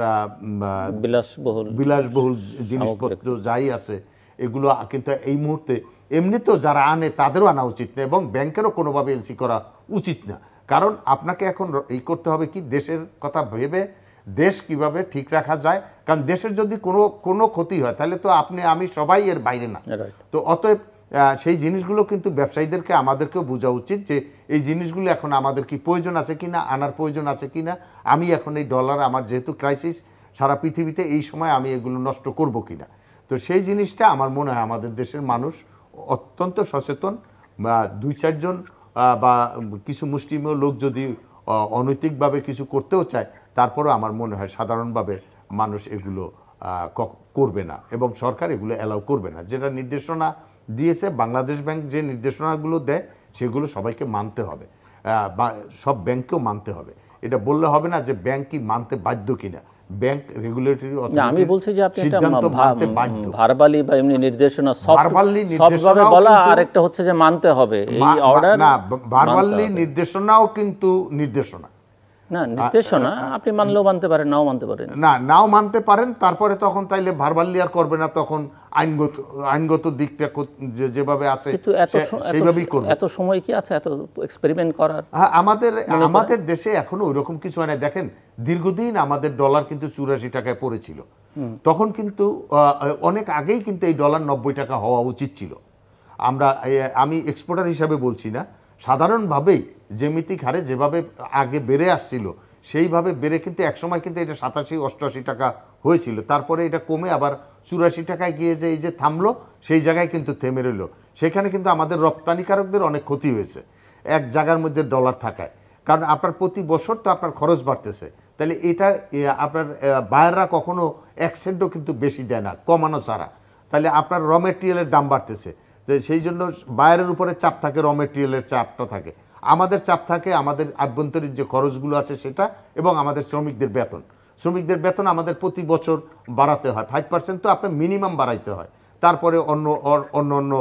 বিলাসবহুল বিলাসবহুল জিনিসপত্র যাই আছে এগুলো কিন্তু এই মুহূর্তে এমনিতেও যারা আনে তাদেরও আনা উচিত না এবং ব্যাংকেরও কোনোভাবে এলসি করা উচিত না। কারণ আপনাকে এখন এই করতে হবে কি দেশের কথা ভেবে দেশ কীভাবে ঠিক রাখা যায় কারণ দেশের যদি কোনো কোনো ক্ষতি হয় তাহলে তো আপনি আমি সবাই এর বাইরে না। তো অতএব সেই জিনিসগুলো কিন্তু ব্যবসায়ীদেরকে আমাদেরকেও বোঝা উচিত যে এই জিনিসগুলো এখন আমাদের কি প্রয়োজন আছে কি না আনার প্রয়োজন আছে কি না আমি এখন এই ডলার আমার যেহেতু ক্রাইসিস সারা পৃথিবীতে এই সময় আমি এগুলো নষ্ট করব কি না তো সেই জিনিসটা আমার মনে হয় আমাদের দেশের মানুষ অত্যন্ত সচেতন, বা দুই চারজন বা কিছু মুষ্টিমেয় লোক যদি অনৈতিকভাবে কিছু করতেও চায়, তারপরেও আমার মনে হয় সাধারণভাবে মানুষ এগুলো করবে না। এবং সরকার এগুলো অ্যালাউ করবে না, যেটা নির্দেশনা দিয়েছে বাংলাদেশ ব্যাংক যে নির্দেশনাগুলো দেয় সেগুলো সবাইকে মানতে হবে। সব ব্যাংককেও মানতে হবে। এটা বললে হবে না যে ব্যাংক কি মানতে বাধ্য কিনা। ব্যাংক রেগুলেটরি আমি বলছি যে আপনি একটা মানতে বাধ্য। ভার্বালি বা এমনি নির্দেশনা সফট ভাবে নির্দেশনাও বলা আর একটা হচ্ছে যে মানতে হবে। এই অর্ডার না ভার্বালি নির্দেশনাও কিন্তু নির্দেশনা। না নির্দেশনা আপনি মানলেও মানতে পারেন নাও মানতে পারেন। না নাও মানতে পারেন তারপরে তখন তাইলে ভারবাল্লি আর করবে না তখন আইনগত আইনগত দিকটা যেভাবে আছে কিন্তু এত সে- স- এত সেইভাবেই করবে। এত সময় কি আছে? এত এক্সপেরিমেন্ট করার? হ্যাঁ আমাদের আমাদের দেশে এখনও ওইরকম কিছু হয় না দেখেন দীর্ঘদিন আমাদের ডলার কিন্তু চুরাশি টাকায় পড়েছিল। তখন কিন্তু অনেক আগেই কিন্তু এই ডলার নব্বই টাকা হওয়া উচিত ছিল। আমরা আমি এক্সপোর্টার হিসাবে বলছি না। সাধারণভাবেই জ্যামিতিক হারে যেভাবে আগে বেড়ে আসছিল সেইভাবে বেড়ে কিন্তু একসময় কিন্তু এটা সাতাশি, অষ্টআশি টাকা হয়েছিল। তারপরে এটা কমে আবার চুরাশি টাকায় গিয়ে যে এই যে থামলো, সেই জায়গায় কিন্তু থেমে রইল। সেখানে কিন্তু আমাদের রপ্তানিকারকদের অনেক ক্ষতি হয়েছে। এক জায়গার মধ্যে ডলার থাকায়। কারণ আপনার প্রতি বছর তো আপনার খরচ বাড়তেছে। তাহলে এটা আপনার বায়াররা কখনো এক সেন্টও কিন্তু বেশি দেয় না, কমানো ছাড়া। তাহলে আপনার র মেটেরিয়ালের দাম বাড়তেছে। সেই জন্য বায়ারের উপরে চাপ থাকে, র মেটেরিয়ালের চাপটা থাকে। আমাদের চাপ থাকে, আমাদের আভ্যন্তরীণ যে খরচগুলো আছে সেটা এবং আমাদের শ্রমিকদের বেতন। শ্রমিকদের বেতন আমাদের প্রতি বছর বাড়াতে হয়। ফাইভ পার্সেন্ট তো আপনার মিনিমাম বাড়াইতে হয়। তারপরে অন্য অন্য অন্য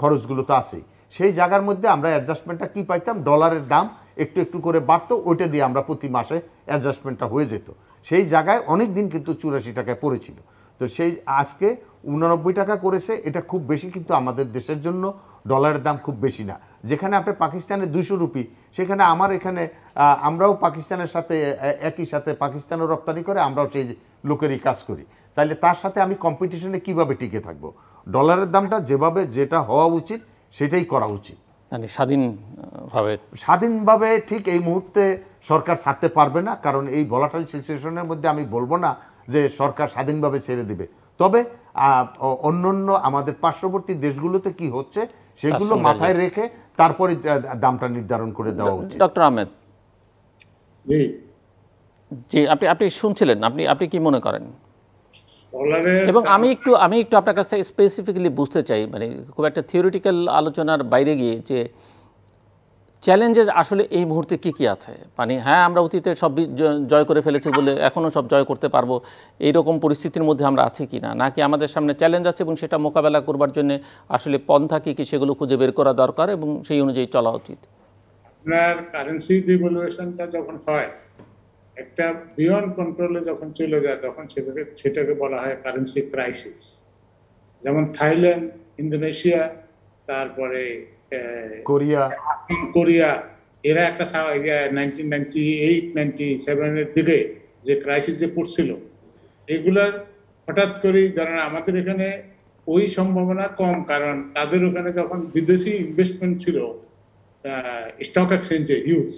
খরচগুলো তো আছেই। সেই জায়গার মধ্যে আমরা অ্যাডজাস্টমেন্টটা কি পাইতাম? ডলারের দাম একটু একটু করে বাড়তো, ওইটা দিয়ে আমরা প্রতি মাসে অ্যাডজাস্টমেন্টটা হয়ে যেত। সেই জায়গায় অনেক দিন কিন্তু চুরাশি টাকায় পড়েছিল। তো সেই, আজকে উননব্বই টাকা করেছে, এটা খুব বেশি কিন্তু আমাদের দেশের জন্য ডলারের দাম খুব বেশি না। যেখানে আপনি পাকিস্তানের দুশো রুপি সেখানে আমার এখানে আমরাও পাকিস্তানের সাথে একই সাথে পাকিস্তানও রপ্তানি করে আমরাও সেই লোকেরই কাজ করি। তাহলে তার সাথে আমি কম্পিটিশনে কীভাবে টিকে থাকব? ডলারের দামটা যেভাবে যেটা হওয়া উচিত সেটাই করা উচিত। মানে স্বাধীনভাবে? স্বাধীনভাবে ঠিক এই মুহূর্তে সরকার ছাড়তে পারবে না কারণ এই ভলাটাইল সিচুয়েশনের মধ্যে আমি বলব না যে সরকার স্বাধীনভাবে ছেড়ে দিবে। তবে অন্যান্য আমাদের পার্শ্ববর্তী দেশগুলোতে কি হচ্ছে সেগুলো মাথায় রেখে তারপরে দামটা নির্ধারণ করে দেওয়া উচিত। ডক্টর আহমেদ। জি। আপনি আপনি শুনছিলেন আপনি আপনি কি মনে করেন? এবং আমি একটু আমি একটু আপনার কাছে স্পেসিফিক্যালি বুঝতে চাই মানে খুব একটা থিওরিটিক্যাল আলোচনার বাইরে গিয়ে যে চ্যালেঞ্জেস আসলে এই মুহূর্তে কি কি আছে? মানে হ্যাঁ আমরা অতীতে সব জয় করে ফেলেছি বলে এখনও সব জয় করতে পারব, এইরকম পরিস্থিতির মধ্যে আমরা আছি কি না নাকি আমাদের সামনে চ্যালেঞ্জ আছে এবং সেটা মোকাবেলা করবার জন্য আসলে পন্থা কী কী সেগুলো খুঁজে বের করা দরকার এবং সেই অনুযায়ী চলা উচিত? আপনার কারেন্সি ডিভ্যালুয়েশনটা যখন হয়, একটা বিয়ন্ড কন্ট্রোলে যখন চলে যায়, তখন সেটাকে সেটাকে বলা হয় কারেন্সি ক্রাইসিস যেমন থাইল্যান্ড, ইন্দোনেশিয়া, তারপরে কোরিয়া। কোরিয়া এরা একটা নাইনটিন নাইনটি এইট নাইনটি সেভেনের দিকে যে ক্রাইসিসে পড়ছিল এগুলার হঠাৎ করেই ধরেন আমাদের এখানে ওই সম্ভাবনা কম কারণ তাদের ওখানে যখন বিদেশি ইনভেস্টমেন্ট ছিল স্টক এক্সচেঞ্জে হিউজ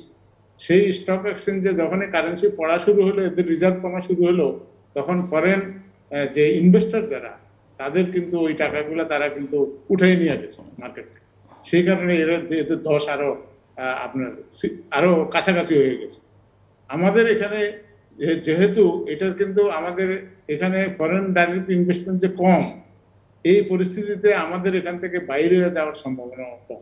সেই স্টক এক্সচেঞ্জে যখনই কারেন্সি পড়া শুরু হলো এদের রিজার্ভ কমা শুরু হলো তখন ফরেন যে ইনভেস্টর যারা তাদের কিন্তু ওই টাকাগুলো তারা কিন্তু উঠাই নিয়ে গেছে মার্কেট থেকে। সেই কারণে এর এদের ধস আরও আহ, আপনার সি- আরও কাছাকাছি হয়ে গেছে। আমাদের এখানে যেহেতু এটার কিন্তু আমাদের এখানে ফরেন ডাইরেক্ট ইনভেস্টমেন্ট যে কম এই পরিস্থিতিতে আমাদের এখান থেকে বাইরে যাওয়ার সম্ভাবনা কম।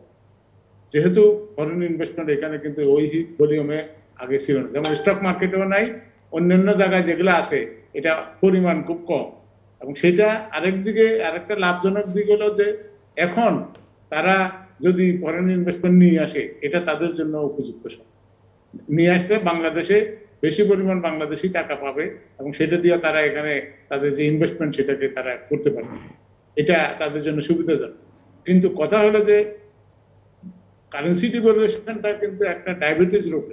যেহেতু ফরেন ইনভেস্টমেন্ট এখানে কিন্তু ওই ভলিউমে আগে ছিল না। যেমন স্টক মার্কেটেও নাই অন্যান্য জায়গায় যেগুলো আছে এটা পরিমাণ খুব কম। এবং সেটা আরেক দিকে আরেকটা লাভজনক দিক হলো যে এখন তারা যদি ফরেন ইনভেস্টমেন্ট নিয়ে আসে, এটা তাদের জন্য উপযুক্ত সময় নিয়ে আসলে বাংলাদেশে বেশি পরিমাণ বাংলাদেশি টাকা পাবে এবং সেটা দিয়ে তারা এখানে তাদের যে ইনভেস্টমেন্ট সেটাকে তারা করতে পারবে। এটা তাদের জন্য সুবিধাজনক। কিন্তু কথা হলো যে কারেন্সি ডিভ্যালুয়েশনটা কিন্তু একটা ডায়াবেটিস রোগ।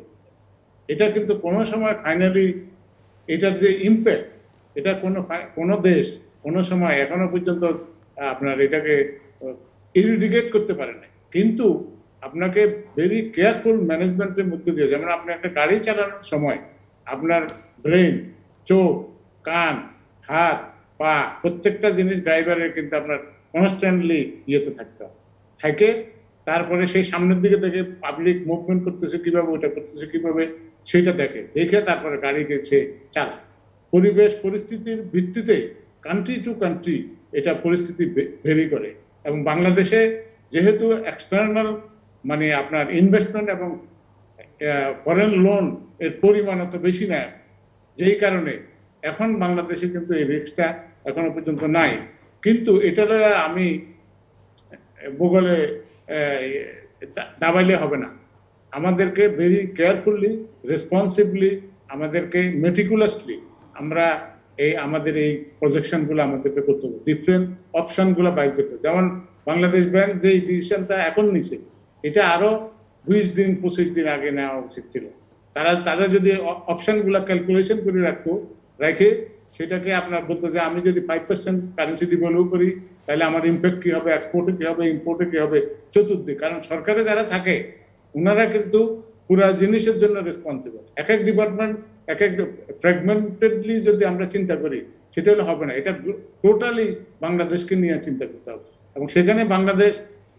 এটা কিন্তু কোনো সময় ফাইনালি এটার যে ইম্প্যাক্ট এটা কোনো কোনো দেশ কোনো সময় এখনও পর্যন্ত আপনার এটাকে ইরিডিকেট করতে পারে না কিন্তু আপনাকে ভেরি কেয়ারফুল ম্যানেজমেন্টের মধ্যে দিয়ে, যেমন আপনি একটা গাড়ি চালানোর সময় আপনার ব্রেন চোখ, কান, হাত, পা, প্রত্যেকটা জিনিস ড্রাইভারের কিন্তু আপনার কনস্ট্যান্টলি ইয়েতে থাকতে হবে থাকে, তারপরে সেই সামনের দিকে দেখে পাবলিক মুভমেন্ট করতেছে কীভাবে, ওটা করতেছে কীভাবে, সেটা দেখে। দেখে তারপরে গাড়িকে সে চালায়। পরিবেশ, পরিস্থিতির ভিত্তিতে কান্ট্রি টু কান্ট্রি এটা পরিস্থিতি ভেরি করে। এবং বাংলাদেশে যেহেতু এক্সটার্নাল মানে আপনার ইনভেস্টমেন্ট এবং ফরেন লোন এর পরিমাণ অত বেশি না, যেই কারণে এখন বাংলাদেশে কিন্তু এই রিস্কটা এখনও পর্যন্ত নাই। কিন্তু এটা আমি ভূগোলে দাবাইলে হবে না। আমাদেরকে ভেরি কেয়ারফুলি রেসপন্সিবলি আমাদেরকে মেটিকুলাসলি আমরা এই আমাদের এই প্রজেকশনগুলো আমাদেরকে করতে হবে। ডিফারেন্ট অপশনগুলো বাইর করতে যেমন বাংলাদেশ ব্যাংক যে ডিসিশনটা এখন নিছে, এটা আরও বিশ দিন, পঁচিশ দিন আগে নেওয়া উচিত ছিল। তারা তারা যদি অপশনগুলো ক্যালকুলেশন করে রাখতো, রেখে সেটাকে আপনার বলতো যে, আমি যদি ফাইভ পার্সেন্ট কারেন্সি ডিভ্যালু করি, তাহলে আমার ইম্প্যাক্ট কি হবে এক্সপোর্টে কি হবে ইম্পোর্টে কি হবে? চতুর্দিক। কারণ সরকারে যারা থাকে ওনারা কিন্তু পুরা জিনিসের জন্য রেসপন্সিবল এক এক ডিপার্টমেন্ট এক এক ফ্র্যাগমেন্টেডলি যদি আমরা চিন্তা করি, সেটা হলে হবে না। এটা টোটালি বাংলাদেশকে নিয়ে চিন্তা করতে হবে। এবং সেখানে বাংলাদেশ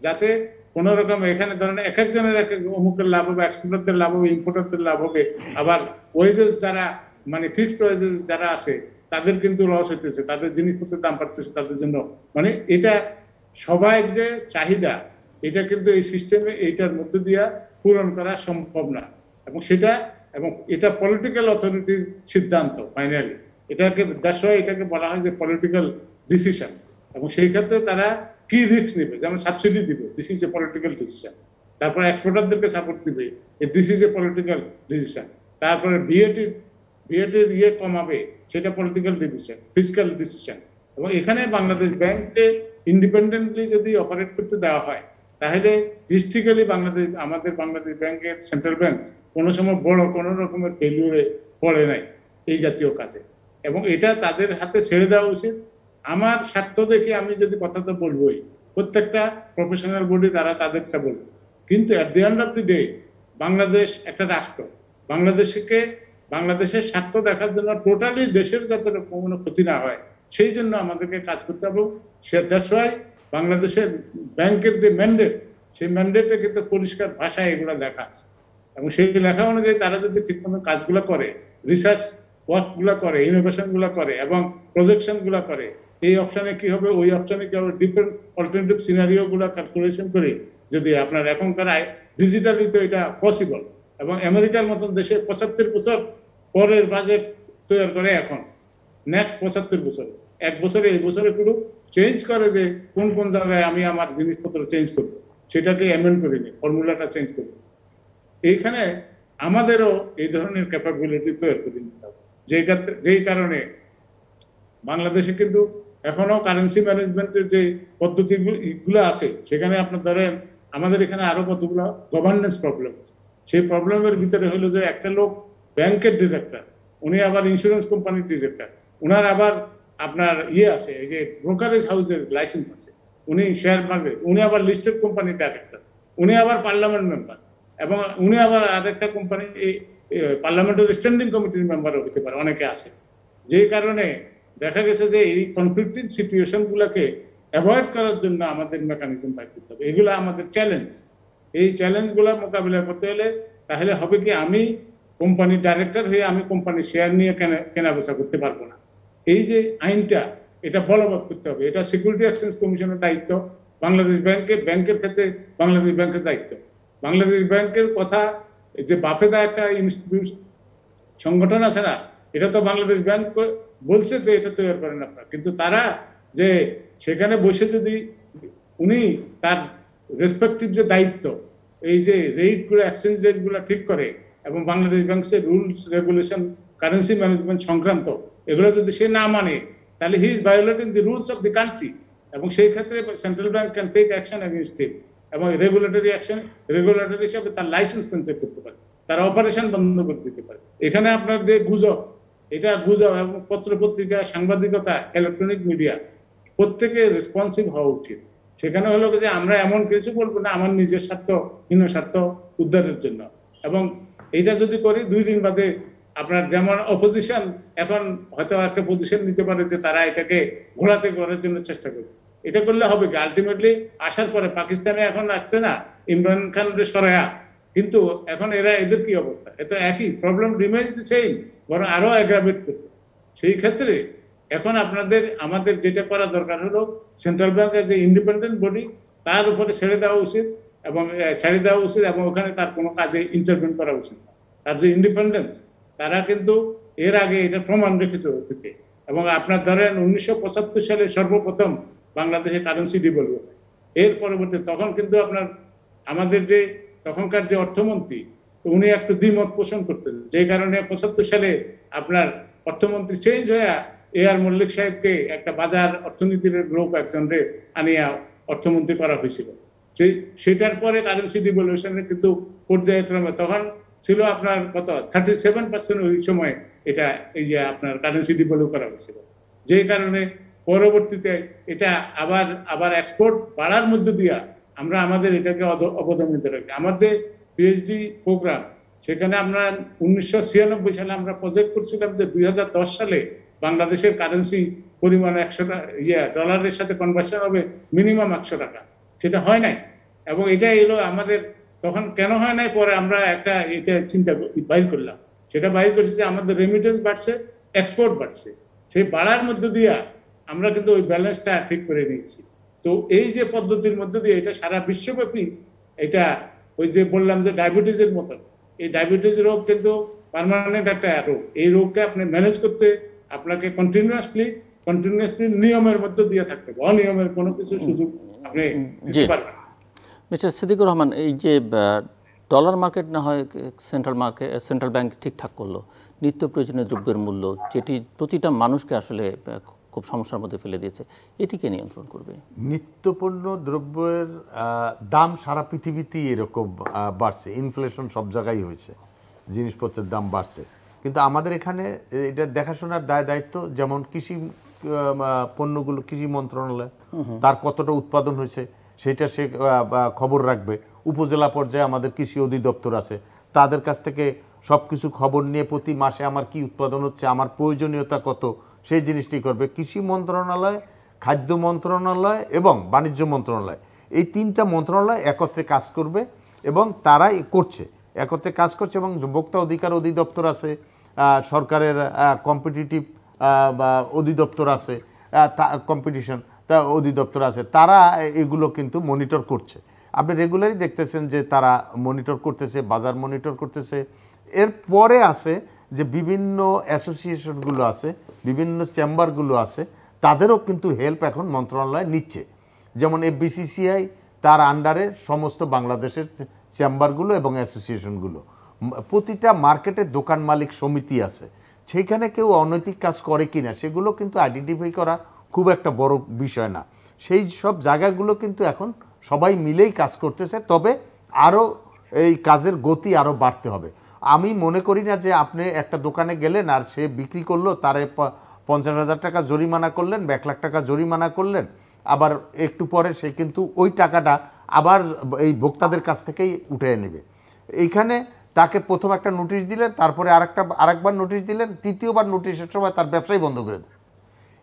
যাতে কোন রকম এখানে ধরেন এক একজনের এক এক অমুকের লাভ হবে এক্সপোর্টারদের লাভ হবে ইম্পোর্টারদের লাভ হবে, আবার ওয়েজেস যারা মানে ফিক্সড ওয়েজেস যারা আছে, তাদের কিন্তু লস হইতেছে, তাদের জিনিসপত্রের দাম বাড়তেছে তাদের জন্য। মানে এটা সবাই যে চাহিদা, এটা কিন্তু এই সিস্টেমে এইটার মধ্য দিয়া পূরণ করা সম্ভব না। এবং সেটা, এবং এটা পলিটিক্যাল অথরিটির সিদ্ধান্ত ফাইনালি এটাকে দ্যাটস এটাকে বলা হয় যে পলিটিক্যাল ডিসিশন এবং সেই ক্ষেত্রে তারা কি রিস্ক নেবে? যেমন সাবসিডি দিবে this is a political decision তারপরে এক্সপোর্টারদেরকে সাপোর্ট দিবে this is a political decision তারপরে বিএটি বিএটির ইয়ে কমাবে, সেটা পলিটিক্যাল ডিসিশন ফিজিক্যাল ডিসিশন এবং এখানে বাংলাদেশ ব্যাংককে ইন্ডিপেন্ডেন্টলি যদি অপারেট করতে দেওয়া হয় তাহলে হিস্ট্রিক্যালি বাংলাদেশ, আমাদের বাংলাদেশ ব্যাংকের সেন্ট্রাল ব্যাংক কোনো সময় বড়, কোনো রকমের ফেলিউরে পড়ে নাই এই জাতীয় কাজে। এবং এটা তাদের হাতে ছেড়ে দেওয়া উচিত। আমার স্বার্থ দেখে আমি যদি কথাটা বলবোই, প্রত্যেকটা প্রফেশনাল বডি তারা তাদেরটা বলবে। কিন্তু at the end of the day Bangladesh একটা রাষ্ট্র। বাংলাদেশকে, বাংলাদেশের স্বার্থ দেখার জন্য টোটালি দেশের যাতে কোনো ক্ষতি না হয়, সেই জন্য আমাদেরকে কাজ করতে হবে। সে হয় বাংলাদেশের ব্যাংকের যে ম্যান্ডেট সেই ম্যান্ডেটে কিন্তু পরিষ্কার ভাষায় এগুলো লেখা আছে। এবং সেই লেখা অনুযায়ী তারা যদি ঠিকমতো কাজগুলো করে রিসার্চ ওয়ার্কগুলা করে ইনোভেশনগুলা করে, এবং প্রজেকশনগুলা করে, এই অপশানে কি হবে, ওই অপশানে কি হবে ডিফারেন্ট অল্টারনেটিভ সিনারিও গুলা ক্যালকুলেশন করে যদি আপনার এখনকার আয় ডিজিটালি তো এটা পসিবল এবং আমেরিকার মতন দেশে পঁচাত্তর বছর পরের বাজেট তৈরি করে এখন নেক্সট পঁচাত্তর বছর। এক বছরে, এই বছরে পুরো চেঞ্জ করে যে কোন কোন জায়গায় আমি আমার জিনিসপত্র চেঞ্জ করব। সেটাকে অ্যামেন্ড করে নিই ফর্মুলাটা চেঞ্জ করব। এইখানে আমাদেরও এই ধরনের ক্যাপাবিলিটি তৈরি করে নিতে হবে। যে যেই কারণে বাংলাদেশে কিন্তু এখনও কারেন্সি ম্যানেজমেন্টের যে পদ্ধতিগুলো আছে, সেখানে আপনার ধরেন আমাদের এখানে আরও কতগুলো গভর্নেন্স প্রবলেম আছে। সেই প্রবলেমের ভিতরে হলো যে একটা লোক ব্যাংকের ডিরেক্টর উনি আবার ইন্স্যুরেন্স কোম্পানির ডিরেক্টর উনার আবার আপনার ইয়ে আছে, এই যে ব্রোকারেজ হাউসের লাইসেন্স আছে। উনি শেয়ার মার্কেট উনি আবার লিস্টেড কোম্পানির ডাইরেক্টর উনি আবার পার্লামেন্ট মেম্বার এবং উনি আবার আরেকটা কোম্পানি পার্লামেন্টের স্ট্যান্ডিং কমিটির মেম্বারও হতে পারে, অনেকে আছে। যেই কারণে দেখা গেছে যে এই কনফ্লিক্টিং সিচুয়েশন গুলাকে অ্যাভয়েড করার জন্য আমাদের মেকানিজম বাইর করতে হবে। এগুলো আমাদের চ্যালেঞ্জ এই চ্যালেঞ্জগুলো মোকাবিলা করতে হলে তাহলে হবে কি আমি কোম্পানির ডাইরেক্টর হয়ে আমি কোম্পানির শেয়ার নিয়ে কেনা কেনা বেচা করতে পারব না। এই যে আইনটা, এটা বলবৎ করতে হবে। এটা সিকিউরিটি এক্সচেঞ্জ কমিশনের দায়িত্ব। বাংলাদেশ ব্যাংকের ব্যাংকের ক্ষেত্রে বাংলাদেশ ব্যাংকের দায়িত্ব। বাংলাদেশ ব্যাংকের কথা, যে বাফেদা একটা ইনস্টিটিউট সংগঠন আছে না, এটা তো বাংলাদেশ ব্যাংক বলছে যে এটা তৈরি করেন আপনারা। কিন্তু তারা যে সেখানে বসে যদি উনি তার রেসপেক্টিভ যে দায়িত্ব, এই যে রেটগুলো এক্সচেঞ্জ রেটগুলো ঠিক করে, এবং বাংলাদেশ ব্যাংকের রুলস রেগুলেশন কারেন্সি ম্যানেজমেন্ট সংক্রান্ত এগুলো যদি সে না মানে তাহলে he is violating the rules of the country এবং সেই ক্ষেত্রে central bank can take action against him এবং রেগুলেটরি অ্যাকশন রেগুলেটরি হিসাবে তার লাইসেন্স ক্যান্সেল করতে পারে। তার অপারেশন বন্ধ করে দিতে পারে। এখানে আপনার যে গুজব, এটা গুজব এবং পত্র পত্রিকা, সাংবাদিকতা ইলেকট্রনিক মিডিয়া প্রত্যেকে রেসপন্সিভ হওয়া উচিত। সেখানে হলো যে আমরা এমন কিছু বলব না, আমার নিজের স্বার্থ, হীন স্বার্থ উদ্ধারের জন্য। এবং এটা যদি করি, দুই দিন বাদে আপনার যেমন অপোজিশন এখন হয়তো একটা পজিশন নিতে পারে যে তারা এটাকে ঘোরাতে করার জন্য চেষ্টা করবে। এটা করলে হবে কি? আলটিমেটলি আসার পরে পাকিস্তানে এখন আসছে না, ইমরান খান সরায়া। কিন্তু এখন এরা, এদের কি অবস্থা? এত একই প্রবলেম রিমেজ দি সেম বরং আরও অ্যাগ্রাভেট করবে। সেই ক্ষেত্রে এখন আপনাদের, আমাদের যেটা করা দরকার হলো সেন্ট্রাল ব্যাংকের যে ইন্ডিপেন্ডেন্ট বডি তার উপরে ছেড়ে দেওয়া উচিত এবং ছেড়ে দেওয়া উচিত এবং ওখানে তার কোনো কাজে ইন্টারভেন করা উচিত তার যে ইন্ডিপেন্ডেন্স তারা কিন্তু এর আগে এটা প্রমাণ রেখেছে অতীতে। এবং আপনার ধরেন উনিশশো পঁচাত্তর সালে সর্বপ্রথম বাংলাদেশে কারেন্সি হয়। এর পরবর্তী তখন কিন্তু আপনার আমাদের যে তখনকার যে অর্থমন্ত্রী, তো উনি একটু দ্বিমত পোষণ করতেন। যে কারণে পঁচাত্তর সালে আপনার অর্থমন্ত্রী চেঞ্জ হয়ে এ আর মল্লিক সাহেবকে একটা বাজার অর্থনীতির লোক একজনরে আনিয়া অর্থমন্ত্রী করা হয়েছিল। সেই, সেটার পরে কারেন্সি ডিভলিউশনে কিন্তু পর্যায়ক্রমে তখন ছিল আপনার কত? থার্টি সেভেন পার্সেন্ট ওই সময় এটা এই যে আপনার কারেন্সি ডিভলিউ করা হয়েছিল। যে কারণে পরবর্তীতে এটা আবার আবার এক্সপোর্ট বাড়ার মধ্য দিয়া আমরা আমাদের এটাকে অবদমিত রাখি। আমার যে পিএইচডি প্রোগ্রাম সেখানে আমরা উনিশশো ছিয়ানব্বই সালে আমরা প্রজেক্ট করছিলাম যে দুই হাজার দশ সালে বাংলাদেশের কারেন্সি পরিমাণ একশো টাকা ইয়ে ডলারের সাথে কনভার্সন হবে মিনিমাম একশো টাকা। সেটা হয় নাই। এবং এটা এলো আমাদের তখন কেন হয় নাই? পরে আমরা একটা এটা চিন্তা বাইর করলাম। সেটা বাইর করছি যে আমাদের রেমিটেন্স বাড়ছে এক্সপোর্ট বাড়ছে। সেই বাড়ার মধ্য দিয়া আমরা কিন্তু ওই ব্যালেন্সটা ঠিক করে নিয়েছি। তো এই যে পদ্ধতির মধ্য দিয়ে এটা সারা বিশ্বব্যাপী এটা ওই যে বললাম যে ডায়াবেটিসের মতন এই ডায়াবেটিস রোগ কিন্তু পার্মানেন্ট একটা রোগ। এই রোগকে আপনি ম্যানেজ করতে আপনাকে কন্টিনিউয়াসলি কন্টিনিউয়াসলি নিয়মের মধ্যে দিয়ে থাকতে হবে। অনিয়মের কোনো কিছু সুযোগ আপনি দিতে পারবেন। মিস্টার সিদ্দিকুর রহমান এই যে ডলার মার্কেট না হয় সেন্ট্রাল মার্কেট সেন্ট্রাল ব্যাংক ঠিকঠাক করল নিত্য প্রয়োজনীয় দ্রব্যের মূল্য যেটি প্রতিটা মানুষকে আসলে খুব সমস্যার মধ্যে ফেলে দিয়েছে এটিকে নিয়ন্ত্রণ করবে? নিত্যপণ্য দ্রব্যের দাম সারা পৃথিবীতেই এরকম বাড়ছে ইনফ্লেশন সব জায়গায় হয়েছে জিনিসপত্রের দাম বাড়ছে। কিন্তু আমাদের এখানে এটা দেখাশোনার দায় দায়িত্ব যেমন কৃষি পণ্যগুলো কৃষি মন্ত্রণালয় তার কতটা উৎপাদন হয়েছে সেটা সে খবর রাখবে। উপজেলা পর্যায়ে আমাদের কৃষি অধিদপ্তর আছে। তাদের কাছ থেকে সব কিছু খবর নিয়ে প্রতি মাসে আমার কি উৎপাদন হচ্ছে, আমার প্রয়োজনীয়তা কত, সেই জিনিসটি করবে। কৃষি মন্ত্রণালয়, খাদ্য মন্ত্রণালয় এবং বাণিজ্য মন্ত্রণালয়। এই তিনটা মন্ত্রণালয় একত্রে কাজ করবে এবং তারাই করছে। একত্রে কাজ করছে এবং ভোক্তা অধিকার অধিদপ্তর আছে সরকারের কম্পিটিটিভ অধিদপ্তর আছে কম্পিটিশন তা অধিদপ্তর আছে, তারা এগুলো কিন্তু মনিটর করছে। আপনি রেগুলারই দেখতেছেন যে তারা মনিটর করতেছে, বাজার মনিটর করতেছে। এর পরে আছে যে বিভিন্ন অ্যাসোসিয়েশনগুলো আছে, বিভিন্ন চেম্বারগুলো আছে, তাদেরও কিন্তু হেল্প এখন মন্ত্রণালয় নিচ্ছে। যেমন এই বিসিসিআই তার আন্ডারে সমস্ত বাংলাদেশের চেম্বারগুলো এবং অ্যাসোসিয়েশনগুলো প্রতিটা মার্কেটের দোকান মালিক সমিতি আছে। সেইখানে কেউ অনৈতিক কাজ করে কিনা, সেগুলো কিন্তু আইডেন্টিফাই করা খুব একটা বড় বিষয় না। সেই সব জায়গাগুলো কিন্তু এখন সবাই মিলেই কাজ করতেছে, তবে আরও এই কাজের গতি আরও বাড়তে হবে। আমি মনে করি না যে আপনি একটা দোকানে গেলেন আর সে বিক্রি করল, তারে পঞ্চাশ হাজার টাকা জরিমানা করলেন এক লাখ টাকা জরিমানা করলেন, আবার একটু পরে সে কিন্তু ওই টাকাটা আবার এই ভোক্তাদের কাছ থেকেই উঠে নেবে। এইখানে তাকে প্রথম একটা নোটিশ দিলেন, তারপরে আরেকটা, আরেকবার নোটিশ দিলেন, তৃতীয়বার নোটিশের সময় তার ব্যবসাই বন্ধ করে দেন।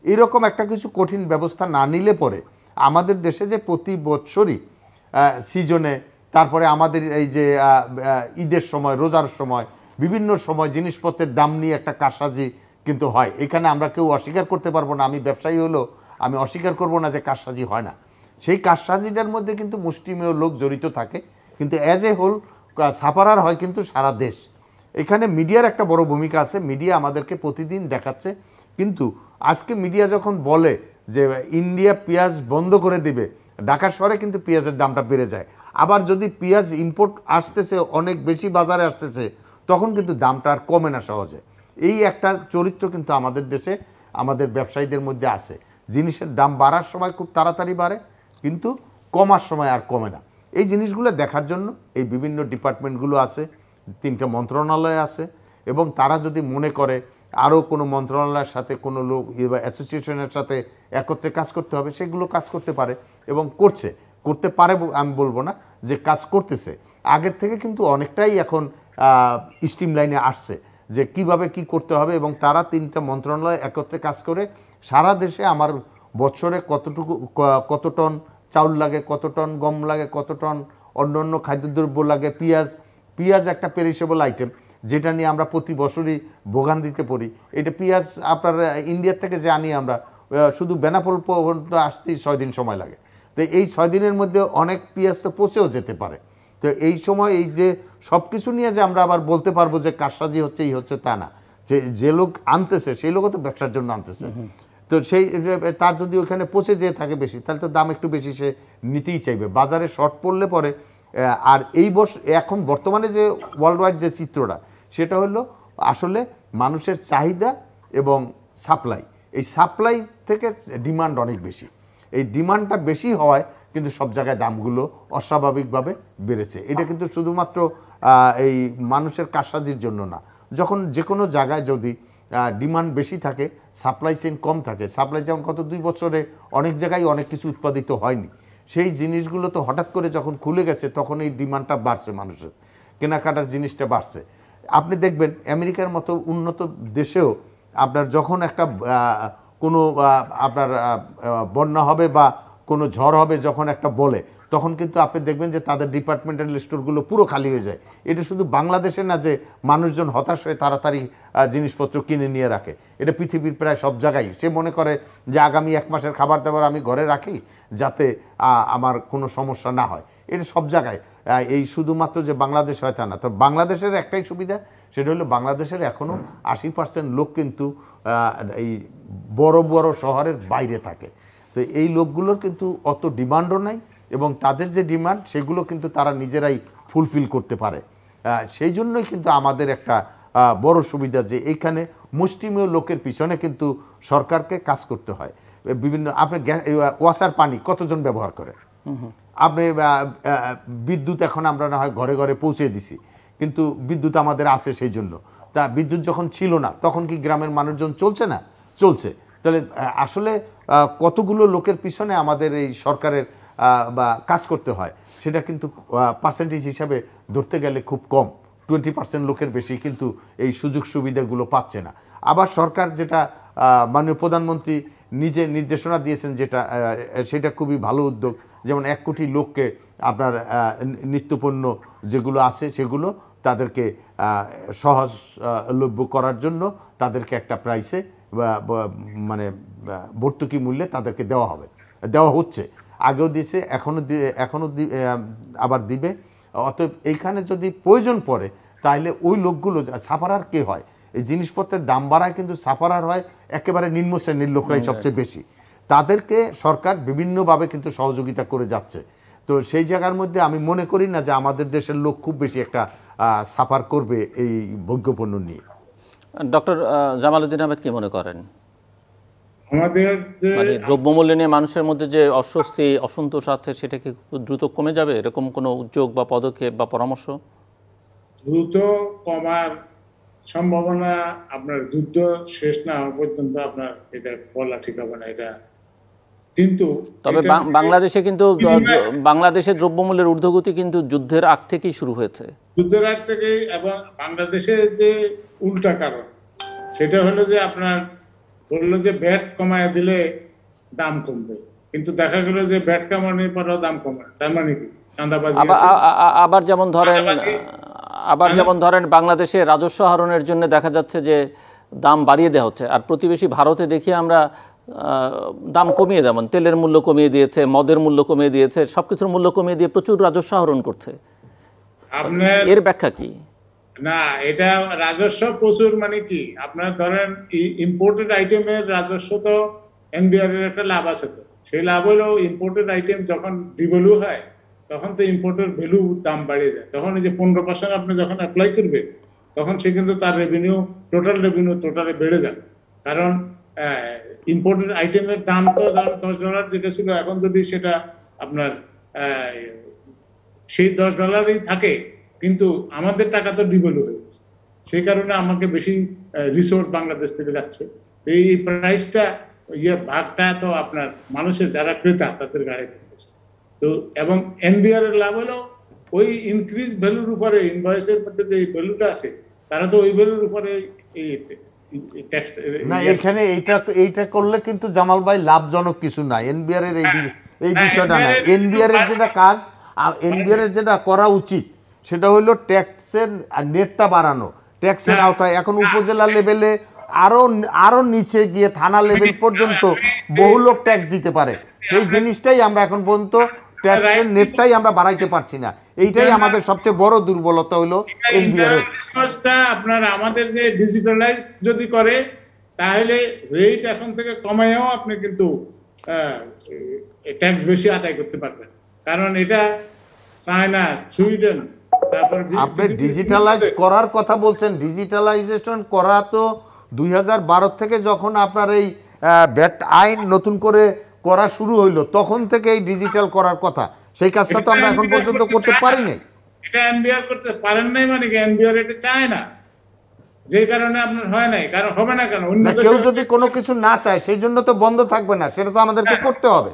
এরকম একটা কিছু কঠিন ব্যবস্থা না নিলে পরে আমাদের দেশে যে প্রতি বৎসরই সিজনে, তারপরে আমাদের এই যে ঈদের সময়, রোজার সময়, বিভিন্ন সময় জিনিসপত্রের দাম নিয়ে একটা কারসাজি কিন্তু হয়। এখানে আমরা কেউ অস্বীকার করতে পারব না। আমি ব্যবসায়ী হলো আমি অস্বীকার করব না যে কারসাজি হয় না। সেই কারসাজিটার মধ্যে কিন্তু মুষ্টিমেয় লোক জড়িত থাকে। কিন্তু অ্যাজ এ হোল সাপারার হয় কিন্তু সারা দেশ। এখানে মিডিয়ার একটা বড় ভূমিকা আছে। মিডিয়া আমাদেরকে প্রতিদিন দেখাচ্ছে। কিন্তু আজকে মিডিয়া যখন বলে যে ইন্ডিয়া পেঁয়াজ বন্ধ করে দিবে ঢাকা শহরে কিন্তু পেঁয়াজের দামটা বেড়ে যায়। আবার যদি পেঁয়াজ ইম্পোর্ট আসতেছে, অনেক বেশি বাজারে আসতেছে, তখন কিন্তু দামটা আর কমে না সহজে। এই একটা চরিত্র কিন্তু আমাদের দেশে, আমাদের ব্যবসায়ীদের মধ্যে আছে। জিনিসের দাম বাড়ার সময় খুব তাড়াতাড়ি বাড়ে, কিন্তু কমার সময় আর কমে না। এই জিনিসগুলো দেখার জন্য এই বিভিন্ন ডিপার্টমেন্টগুলো আছে, তিনটা মন্ত্রণালয় আছে, এবং তারা যদি মনে করে আরও কোনো মন্ত্রণালয়ের সাথে, কোনো লোক বা অ্যাসোসিয়েশনের সাথে একত্রে কাজ করতে হবে, সেগুলো কাজ করতে পারে এবং করছে। করতে পারে আমি বলব না যে কাজ করতেছে। আগের থেকে কিন্তু অনেকটাই এখন স্টিম লাইনে আসছে যে কীভাবে কি করতে হবে এবং তারা তিনটা মন্ত্রণালয় একত্রে কাজ করে সারা দেশে আমার বছরে কতটুকু কত টন চাউল লাগে, কত টন গম লাগে, কত টন অন্য অন্য খাদ্যদ্রব্য লাগে, পেঁয়াজ পেঁয়াজ একটা পেরিসেবল আইটেম যেটা নিয়ে আমরা প্রতি বছরই ভোগান্তিতে পড়ি। এটা পেঁয়াজ আপনার ইন্ডিয়ার থেকে যে আনি আমরা শুধু বেনাপোল পর্যন্ত আসতেই ছয় দিন সময় লাগে। তো এই ছয় দিনের মধ্যে অনেক পেঁয়াজ তো পচেও যেতে পারে। তো এই সময় এই যে সব কিছু নিয়ে যে আমরা আবার বলতে পারব যে কারসাজি হচ্ছে এই হচ্ছে তা না। যে যে লোক আনতেছে সেই লোকও তো ব্যবসার জন্য আনতেছে। তো সেই তার যদি ওখানে পচে যেয়ে থাকে বেশি তাহলে তো দাম একটু বেশি সে নিতেই চাইবে। বাজারে শর্ট পড়লে পরে আর এই বর্ষ এখন বর্তমানে যে ওয়ার্ল্ড ওয়াইড যে চিত্রটা সেটা হলো আসলে মানুষের চাহিদা এবং সাপ্লাই এই সাপ্লাই থেকে ডিমান্ড অনেক বেশি। এই ডিমান্ডটা বেশি হওয়ায় কিন্তু সব জায়গায় দামগুলো অস্বাভাবিকভাবে বেড়েছে। এটা কিন্তু শুধুমাত্র এই মানুষের কারসাজির জন্য না। যখন যে কোনো জায়গায় যদি ডিমান্ড বেশি থাকে সাপ্লাই চেইন কম থাকে সাপ্লাই যেমন কত দুই বছরে অনেক জায়গায় অনেক কিছু উৎপাদিত হয়নি, সেই জিনিসগুলো তো হঠাৎ করে যখন খুলে গেছে, তখন এই ডিমান্ডটা বাড়ছে মানুষের। কেনাকাটার জিনিসটা বাড়ছে। আপনি দেখবেন আমেরিকার মতো উন্নত দেশেও আপনার যখন একটা কোনো আপনার বন্যা হবে বা কোনো ঝড় হবে যখন একটা বলে, তখন কিন্তু আপনি দেখবেন যে তাদের ডিপার্টমেন্টাল স্টোরগুলো পুরো খালি হয়ে যায়। এটা শুধু বাংলাদেশে না যে মানুষজন হতাশ হয়ে তাড়াতাড়ি জিনিসপত্র কিনে নিয়ে রাখে। এটা পৃথিবীর প্রায় সব জায়গায়। সে মনে করে যে আগামী এক মাসের খাবার দাবার আমি ঘরে রাখি যাতে আমার কোনো সমস্যা না হয়। এটা সব জায়গায়। এই শুধুমাত্র যে বাংলাদেশ হয় তা না, তো বাংলাদেশের একটাই সুবিধা, সেটা হলো বাংলাদেশের এখনও আশি পার্সেন্ট লোক কিন্তু এই বড় বড় শহরের বাইরে থাকে। তো এই লোকগুলোর কিন্তু অত ডিমান্ডও নাই এবং তাদের যে ডিমান্ড, সেগুলো কিন্তু তারা নিজেরাই ফুলফিল করতে পারে। সেই জন্যই কিন্তু আমাদের একটা বড় সুবিধা যে এইখানে মুষ্টিমেয় লোকের পিছনে কিন্তু সরকারকে কাজ করতে হয়। বিভিন্ন, আপনি ওয়াসার পানি কতজন ব্যবহার করে? আপনি বিদ্যুৎ এখন আমরা না হয় ঘরে ঘরে পৌঁছে দিছি। কিন্তু বিদ্যুৎ আমাদের আছে সেই জন্য তা বিদ্যুৎ যখন ছিল না, তখন কি গ্রামের মানুষজন চলছে না? চলছে। তাহলে আসলে কতগুলো লোকের পিছনে আমাদের এই সরকারের বা কাজ করতে হয়, সেটা কিন্তু পার্সেন্টেজ হিসাবে ধরতে গেলে খুব কম। টোয়েন্টি পার্সেন্ট লোকের বেশি কিন্তু এই সুযোগ সুবিধাগুলো পাচ্ছে না। আবার সরকার যেটা মাননীয় প্রধানমন্ত্রী নিজে নির্দেশনা দিয়েছেন যেটা সেটা খুবই ভালো উদ্যোগ। যেমন এক কোটি লোককে আপনার নিত্যপণ্য যেগুলো আছে সেগুলো তাদেরকে সহজলভ্য করার জন্য তাদেরকে একটা প্রাইসে মানে ভর্তুকি মূল্যে তাদেরকে দেওয়া হবে। দেওয়া হচ্ছে। আগেও দিয়েছে এখনও এখনও আবার দিবে। অতএব এইখানে যদি প্রয়োজন পড়ে তাহলে ওই লোকগুলো সাফারার কে হয়? এই জিনিসপত্রের দাম বাড়ায় কিন্তু সাফারার হয় একেবারে নিম্ন শ্রেণির লোকরাই সবচেয়ে বেশি। তাদেরকে সরকার বিভিন্নভাবে কিন্তু সহযোগিতা করে যাচ্ছে। তো সেই জায়গার মধ্যে আমি মনে করি না যে আমাদের দেশের লোক খুব বেশি একটা সাফার করবে এই ভোগ্যপণ্য নিয়ে। ডক্টর জামালউদ্দিন আহমেদ কি মনে করেন? আমাদের যে মানে দ্রব্যমূল্য নিয়ে মানুষের মধ্যে যে অস্বস্তি অসন্তোষ আছে সেটা কি দ্রুত কমে যাবে? এরকম কোনো উদ্যোগ বা পদক্ষেপ বা পরামর্শ? দ্রুত কমার সম্ভাবনা আপনার যুদ্ধ শেষ না হওয়া পর্যন্ত আপনার এটা বলা ঠিক হবে না। এটা কিন্তু তবে বাংলাদেশে কিন্তু বাংলাদেশের দ্রব্যমূল্যের ঊর্ধ্বগতি কিন্তু যুদ্ধের আগ থেকেই শুরু হয়েছে। যুদ্ধের আগ থেকেই এবং বাংলাদেশে যে উল্টা কারণ সেটা হলো যে আপনার বলল যে ব্যাট কমায় দিলে দাম কমবে। কিন্তু দেখা গেল যে ব্যাট কমানোর পরেও দাম কমে তার মানে কি? চাঁদাবাজি আবার যেমন ধরেন আবার যেমন ধরেন বাংলাদেশে রাজস্ব আহরণের জন্য দেখা যাচ্ছে যে দাম বাড়িয়ে দেওয়া হচ্ছে। আর প্রতিবেশী ভারতে দেখি আমরা দাম কমিয়ে যেমন তেলের মূল্য কমিয়ে দিয়েছে মদের মূল্য কমিয়ে দিয়েছে সবকিছুর মূল্য কমিয়ে দিয়ে প্রচুর রাজস্ব আহরণ করছে। আপনার এর ব্যাখ্যা কি? না এটা রাজস্ব প্রচুর মানে কি? আপনার ধরেন ইম্পোর্টেড আইটেমের রাজস্ব তো এনবিআর এর একটা লাভ আছে তো। সেই লাভ হলো ইম্পোর্টেড আইটেম যখন ডিভ্যালু হয় তখন তো ইম্পোর্টের ভ্যালু দাম বাড়িয়ে যায়। তখন এই যে পনেরো পার্সেন্ট আপনি যখন অ্যাপ্লাই করবেন তখন সে কিন্তু তার রেভিনিউ টোটাল রেভিনিউ টোটালে বেড়ে যাবে। কারণ ইম্পোর্টেড আইটেমের দাম তো দশ ডলার যেটা ছিল, এখন যদি সেটা আপনার সেই দশ ডলারই থাকে, কিন্তু আমাদের টাকা তো ডিভ্যালু হয়ে গেছে। সেই কারণে আমাকে বেশি রিসোর্স বাংলাদেশ থেকে যাচ্ছে। এই প্রাইসটা ইয়ে ভাগটা তো আপনার মানুষের যারা ক্রেতা, তাদের গাড়ি করতেছে তো, এবং এনবিআর এর লাভ হলো, ওই ইনক্রিজ ভ্যালুর উপরে ইনভয়েসের মধ্যে যে ভ্যালুটা আছে, তারা তো ওই ভ্যালুর উপরে এই না এখানে এইটা এইটা করলে কিন্তু জামাল ভাই লাভজনক কিছু না। এনবিআর এর এই এই হ্যাঁ, বিষয়টা না। এনবিআর এর যেটা কাজ এনবিআর এর যেটা করা উচিত সেটা হলো ট্যাক্সের নেটটা বাড়ানো। ট্যাক্সের হ্যাঁ। আওতায় এখন উপজেলা লেভেলে আরও আরও নিচে গিয়ে থানা লেভেল পর্যন্ত বহু লোক ট্যাক্স দিতে পারে। সেই জিনিসটাই আমরা এখন পর্যন্ত ট্যাক্সের নেটটাই আমরা বাড়াইতে পারছি না। এইটাই আমাদের সবচেয়ে বড় দুর্বলতা হলো এনবিআর রিসোর্সটা আপনার আমাদের যে ডিজিটালাইজ যদি করে তাহলে রেট এখন থেকে কমায়ও আপনি কিন্তু ট্যাক্স বেশি আদায় করতে পারবেন। কারণ এটা চায়না সুইডেন তারপর আপনি ডিজিটালাইজ করার কথা বলছেন ডিজিটালাইজেশন করা তো দুই হাজার বারো থেকে যখন আপনার এই ব্যাট আইন নতুন করে করা শুরু হইল তখন থেকে এই ডিজিটাল করার কথা। সেই কাজটা তো আমরা এখন পর্যন্ত করতে পারি নাই। এটা এনবিআর করতে পারেন নাই মানে কি এনবিআর এটা চায় না? যে কারণে আপনার হয় নাই কারণ হবে না কেন? অন্য কেউ যদি কোনো কিছু না চায় সেই জন্য তো বন্ধ থাকবে না সেটা তো আমাদেরকে করতে হবে।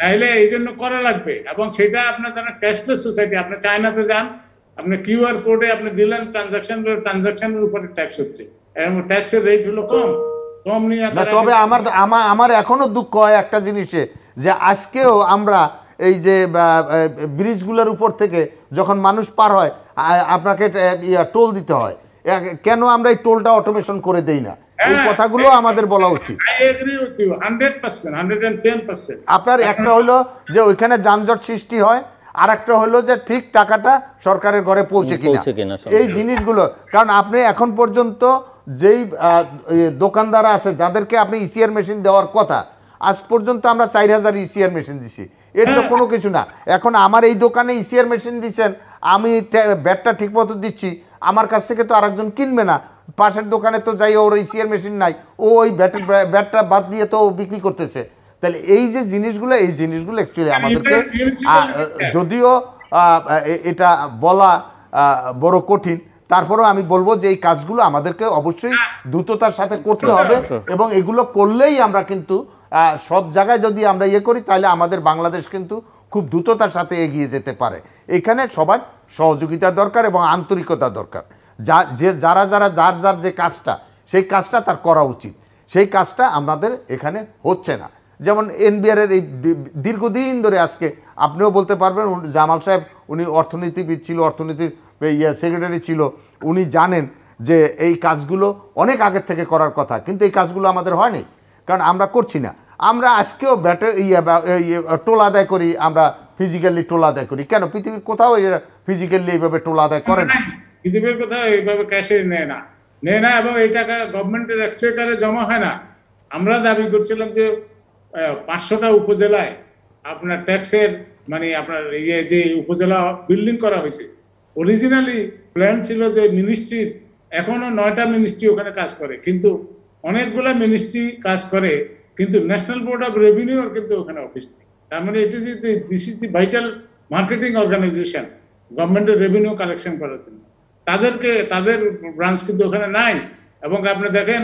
তাইলে এই জন্য করা লাগবে এবং সেটা আপনার ধরেন ক্যাশলেস সোসাইটি আপনি চায়নাতে যান আপনি কিউআর কোডে আপনি দিলেন ট্রানজাকশন ট্রানজাকশনের উপরে ট্যাক্স হচ্ছে। এবং ট্যাক্সের রেট হলো কম। তবে আমার আমার আমার এখনও দুঃখ হয় একটা জিনিসে যে আজকেও আমরা এই যে ব্রিজগুলোর উপর থেকে যখন মানুষ পার হয় আপনাকে টোল দিতে হয়। কেন আমরা এই টোলটা অটোমেশন করে দেই না? এই হ্যাঁ, কথাগুলো আমাদের বলা উচিত। আপনার একটা হলো যে ওইখানে যানজট সৃষ্টি হয় আর একটা হলো যে ঠিক টাকাটা সরকারের ঘরে পৌঁছে কিনা। এই জিনিসগুলো কারণ আপনি এখন পর্যন্ত যেই আহ, এ, দোকানদার আছে যাদেরকে আপনি ইসিআর মেশিন দেওয়ার কথা আজ পর্যন্ত আমরা চার হাজার ইসিআর মেশিন দিছি। এটা তো কোনো কিছু না। এখন আমার এই দোকানে ইসিআর মেশিন দিচ্ছেন আমি ব্যাটটা ঠিক মতো দিচ্ছি আমার কাছ থেকে তো আরেকজন কিনবে না। পাশের দোকানে তো যাই ওর ইসিআর মেশিন নাই ও ওই ব্যাটের ব্যাটটা বাদ দিয়ে তো ও বিক্রি করতেছে। তাহলে এই যে জিনিসগুলো এই জিনিসগুলো অ্যাকচুয়ালি আমাদেরকে যদিও এটা বলা বড় কঠিন তারপরেও আমি বলব যে এই কাজগুলো আমাদেরকে অবশ্যই দ্রুততার সাথে করতে হবে এবং এগুলো করলেই আমরা কিন্তু সব জায়গায় যদি আমরা ইয়ে করি তাহলে আমাদের বাংলাদেশ কিন্তু খুব দ্রুততার সাথে এগিয়ে যেতে পারে। এখানে সবার সহযোগিতা দরকার এবং আন্তরিকতা দরকার। যা যে যারা যারা যার যার যে কাজটা সেই কাজটা তার করা উচিত। সেই কাজটা আমাদের এখানে হচ্ছে না। যেমন এনবিআর এর এই দীর্ঘদিন ধরে আজকে আপনিও বলতে পারবেন জামাল সাহেব উনি অর্থনীতিবিদ ছিল অর্থনীতির ইয়ে সেক্রেটারি ছিল, উনি জানেন যে এই কাজগুলো অনেক আগের থেকে করার কথা, কিন্তু এই কাজগুলো আমাদের হয়নি, কারণ আমরা করছি না। আমরা আজকেও ব্যাটার ইয়ে টোল আদায় করি, আমরা ফিজিক্যালি টোল আদায় করি। কেন? পৃথিবীর কোথাও ফিজিক্যালি এইভাবে টোল আদায় করে না। পৃথিবীর কোথাও এইভাবে ক্যাশে নেয় না। নেয় না এবং এই টাকা গভর্নমেন্টের এক্সচেকারে জমা হয় না। আমরা দাবি করছিলাম যে পাঁচশোটা উপজেলায় আপনার ট্যাক্সের মানে আপনার ইয়ে যে উপজেলা বিল্ডিং করা হয়েছে অরিজিনালি প্ল্যান ছিল যে মিনিস্ট্রির এখনও নয়টা মিনিস্ট্রি ওখানে কাজ করে, কিন্তু অনেকগুলা মিনিস্ট্রি কাজ করে, কিন্তু ন্যাশনাল বোর্ড অফ রেভিনিউর কিন্তু ওখানে অফিস নেই। তার মানে এটি this is the vital marketing organisation গভর্নমেন্টের রেভিনিউ কালেকশন করার জন্য। তাদেরকে, তাদের ব্রাঞ্চ কিন্তু ওখানে নাই, এবং আপনি দেখেন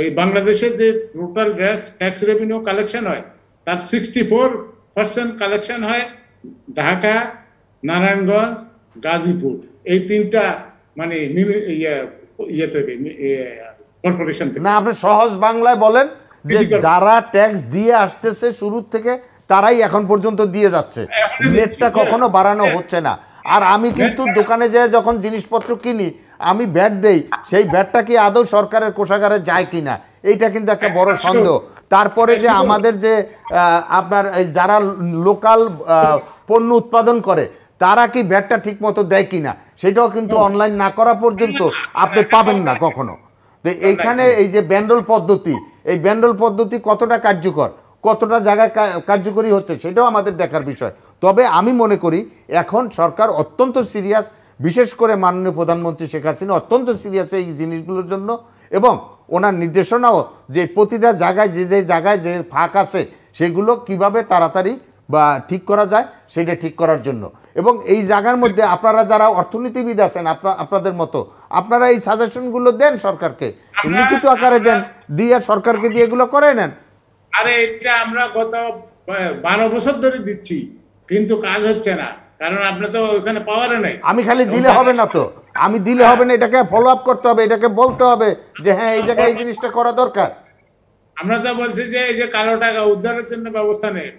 এই বাংলাদেশের যে টোটাল ট্যাক্স রেভিনিউ কালেকশন হয়, তার সিক্সটি ফোর পার্সেন্ট কালেকশন হয় ঢাকা নারায়ণগঞ্জ গাজীপুর এই তিনটা মানে ইয়ে ইয়ে কর্পোরেশন না আপনি সহজ বাংলায় বলেন যে যারা ট্যাক্স দিয়ে আসতেছে শুরুর থেকে তারাই এখন পর্যন্ত দিয়ে যাচ্ছে। নেটটা কখনো বাড়ানো হচ্ছে না। আর আমি কিন্তু দোকানে যেয়ে যখন জিনিসপত্র কিনি আমি ব্যাট দেই সেই ব্যাটটা কি আদৌ সরকারের কোষাগারে যায় কিনা এইটা কিন্তু একটা বড় Sure. সন্দেহ। তারপরে যে আমাদের যে আপনার যারা লোকাল পণ্য উৎপাদন করে তারা কি ব্যাটটা ঠিক মতো দেয় কিনা, সেটাও কিন্তু অনলাইন না করা পর্যন্ত আপনি পাবেন না কখনো। তো এইখানে এই যে ব্যান্ডল পদ্ধতি, এই ব্যান্ডল পদ্ধতি কতটা কার্যকর, কতটা জায়গায় কার্যকরী হচ্ছে সেটাও আমাদের দেখার বিষয়। তবে আমি মনে করি, এখন সরকার অত্যন্ত সিরিয়াস বিশেষ করে মাননীয় প্রধানমন্ত্রী শেখ হাসিনা অত্যন্ত সিরিয়াস এই জিনিসগুলোর জন্য এবং ওনার নির্দেশনাও যে প্রতিটা জায়গায় যে যে জায়গায় যে ফাঁক আছে, সেগুলো কীভাবে তাড়াতাড়ি বা ঠিক করা যায় সেটা ঠিক করার জন্য। এবং এই জায়গার মধ্যে আপনারা যারা অর্থনীতিবিদ আছেন আপনা- আপনাদের মতো আপনারা এই সাজেশনগুলো দেন সরকারকে। লিখিত আকারে দেন দিয়ে সরকারকে দিয়ে এগুলো করে নেন। আরে এটা আমরা গত বারো বছর ধরে দিচ্ছি কিন্তু কাজ হচ্ছে না। কারণ আপনি তো ওখানে পাওয়ারে নাই। আমি খালি দিলে হবে না তো। আমি দিলে হবে না এটাকে ফলো আপ করতে হবে এটাকে বলতে হবে যে হ্যাঁ এই জায়গায় এই জিনিসটা করা দরকার। আমরা তো বলছি যে এই যে কালো টাকা উদ্ধারের জন্য ব্যবস্থা নেই।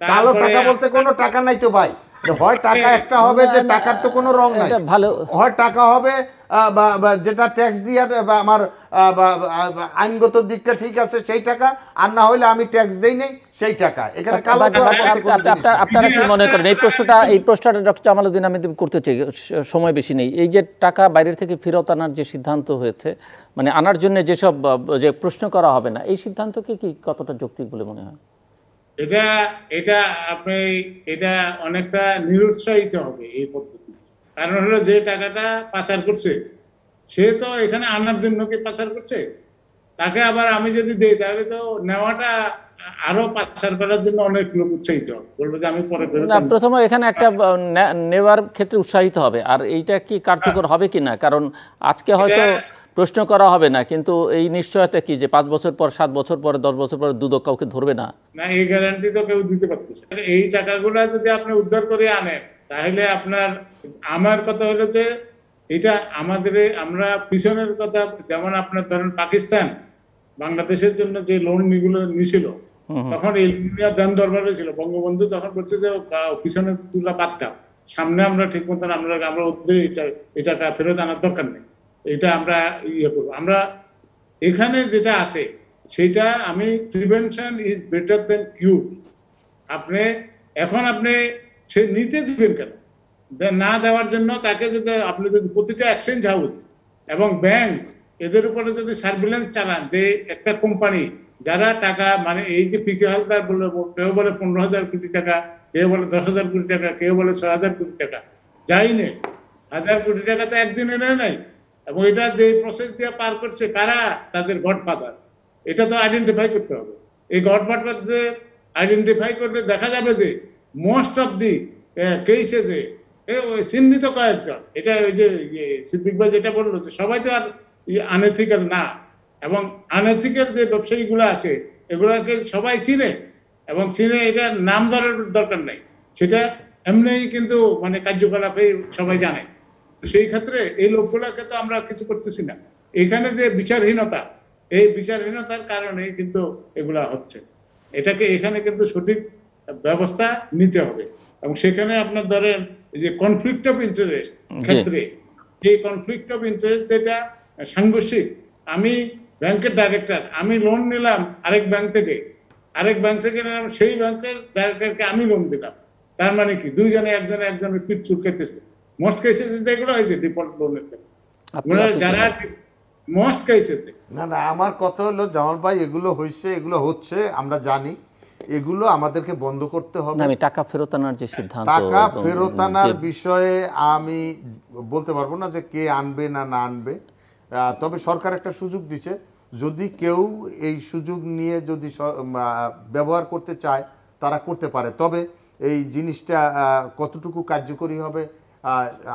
কালো টাকা বলতে কোনো টাকা নাই তো ভাই। হয় টাকা একটা হবে যে টাকার তো কোনো রং নাই। ভালো। হয় টাকা হবে যেটা ট্যাক্স দিয়ে বা আমার আইনগত দিকটা ঠিক আছে সেই টাকা আর না হলে আমি ট্যাক্স দেই নাই সেই টাকা। এখানে কালো টাকা আপনার- নেই। আপনারা কি মনে করেন? এই প্রশ্নটা এই প্রশ্নটা ডক্টর জামালউদ্দিন আমি করতে চাই সময় বেশি নেই। এই যে টাকা বাইরের থেকে ফেরত আনার যে সিদ্ধান্ত হয়েছে মানে আনার জন্য যেসব যে প্রশ্ন করা হবে না এই সিদ্ধান্তকে কি কতটা যৌক্তিক বলে মনে হয়? এটা এটা আপনি এটা অনেকটা নিরুৎসাহিত হবে এই পদ্ধতি। কারণ হলো যে টাকাটা পাচার করছে সে তো এখানে আনার জন্য কি পাচার করছে? তাকে আবার আমি যদি দেই তাহলে তো নেওয়াটা আরও পাচার করার জন্য অনেক লোক উৎসাহিত হবে। বলব যে আমি পরে প্রথমে এখানে একটা নেওয়ার ক্ষেত্রে উৎসাহিত হবে। আর এইটা কি কার্যকর হবে কি না কারণ আজকে হয়তো প্রশ্ন করা হবে না কিন্তু এই নিশ্চয়তা কি যে পাঁচ বছর পর সাত বছর পরে দশ বছর পরে দুদক কাউকে ধরবে না? না এই গ্যারান্টি তো কেউ দিতে পারতেছে। এই টাকাগুলো যদি আপনি উদ্ধার করে আনেন তাহলে আপনার আমার কথা হলো যে এটা আমাদের আমরা পিছনের কথা যেমন আপনার ধরেন পাকিস্তান বাংলাদেশের জন্য যে লোন নিগুলো নিছিল তখন এই দেন দরবারে ছিল। বঙ্গবন্ধু তখন বলছে যে আহ, পিছনে তুলা বাদ দাও। সামনে আমরা ঠিক মতন আমরা আমরা ওদের এটা এটা ফেরত আনার দরকার নেই। এটা আমরা ইয়ে করব। আমরা এখানে যেটা আছে, সেটা আমি prevention is better than cure আপনি, এখন আপনি সে নিতে দিবেন কেন? না দেওয়ার জন্য তাকে যদি আপনি যদি প্রতিটা এক্সচেঞ্জ হাউস এবং ব্যাংক এদের উপরে যদি সার্ভিলেন্স চালান, যে একটা কোম্পানি যারা টাকা মানে এই যে পিকে হালদার বলে, কেউ বলে পনেরো হাজার কোটি টাকা, কেউ বলে দশ হাজার কোটি টাকা, কেউ বলে ছয় হাজার কোটি টাকা, যাই নেই। হাজার কোটি টাকা তো একদিনে নেয় নাই। এবং এটা যে প্রসেস দিয়ে পার করছে কারা? তাদের গড ফাদার এটা তো আইডেন্টিফাই করতে হবে। এই গড ফাদার আইডেন্টিফাই করলে দেখা যাবে যে মোস্ট অফ দি কেসেসে চিহ্নিত কয়েকজন। এটা ওই যে ইয়ে, সিদ্দিক ভাই যেটা বলল যে সবাই তো আর আনএথিক্যাল না। এবং আনএথিক্যাল যে ব্যবসায়ীগুলো আছে এগুলোকে সবাই চিনে। এবং চিনে এটা নাম ধরার দরকার নাই। সেটা এমনিই কিন্তু মানে কার্যকলাপে সবাই জানে। সেই ক্ষেত্রে এই লোকগুলোকে তো আমরা কিছু করতেছি না। এখানে যে বিচারহীনতা এই বিচারহীনতার কারণে কিন্তু এগুলা হচ্ছে। এটাকে এখানে কিন্তু সঠিক ব্যবস্থা নিতে হবে। এবং সেখানে আপনার ধরেন যে কনফ্লিক্ট অফ ইন্টারেস্ট ক্ষেত্রে এই কনফ্লিক্ট অফ ইন্টারেস্ট যেটা সাংঘর্ষিক আমি ব্যাংকের ডাইরেক্টর আমি লোন নিলাম আরেক ব্যাংক থেকে আরেক ব্যাংক থেকে নিলাম সেই ব্যাংকের ডাইরেক্টরকে আমি লোন দিলাম। তার মানে কি? দুইজনে একজনে একজনের পিঠ চুলকেতেছে মোস্ট কেসেস এগুলো হয়েছে ডিফল্ট লোনের ক্ষেত্রে আপনি- মানে যারা মোস্ট কেসেসে না না আমার কথা হলো জামাল ভাই এগুলো হয়েছে এগুলো হচ্ছে আমরা জানি। এগুলো আমাদেরকে বন্ধ করতে হবে। আমি টাকা ফেরত আনার যে সিদ্ধান্ত টাকা ফেরত আনার বিষয়ে আমি বলতে পারব না যে কে আনবে না না আনবে। তবে সরকার একটা সুযোগ দিচ্ছে যদি কেউ এই সুযোগ নিয়ে যদি ব্যবহার করতে চায় তারা করতে পারে। তবে এই জিনিসটা আহ, কতটুকু কার্যকরী হবে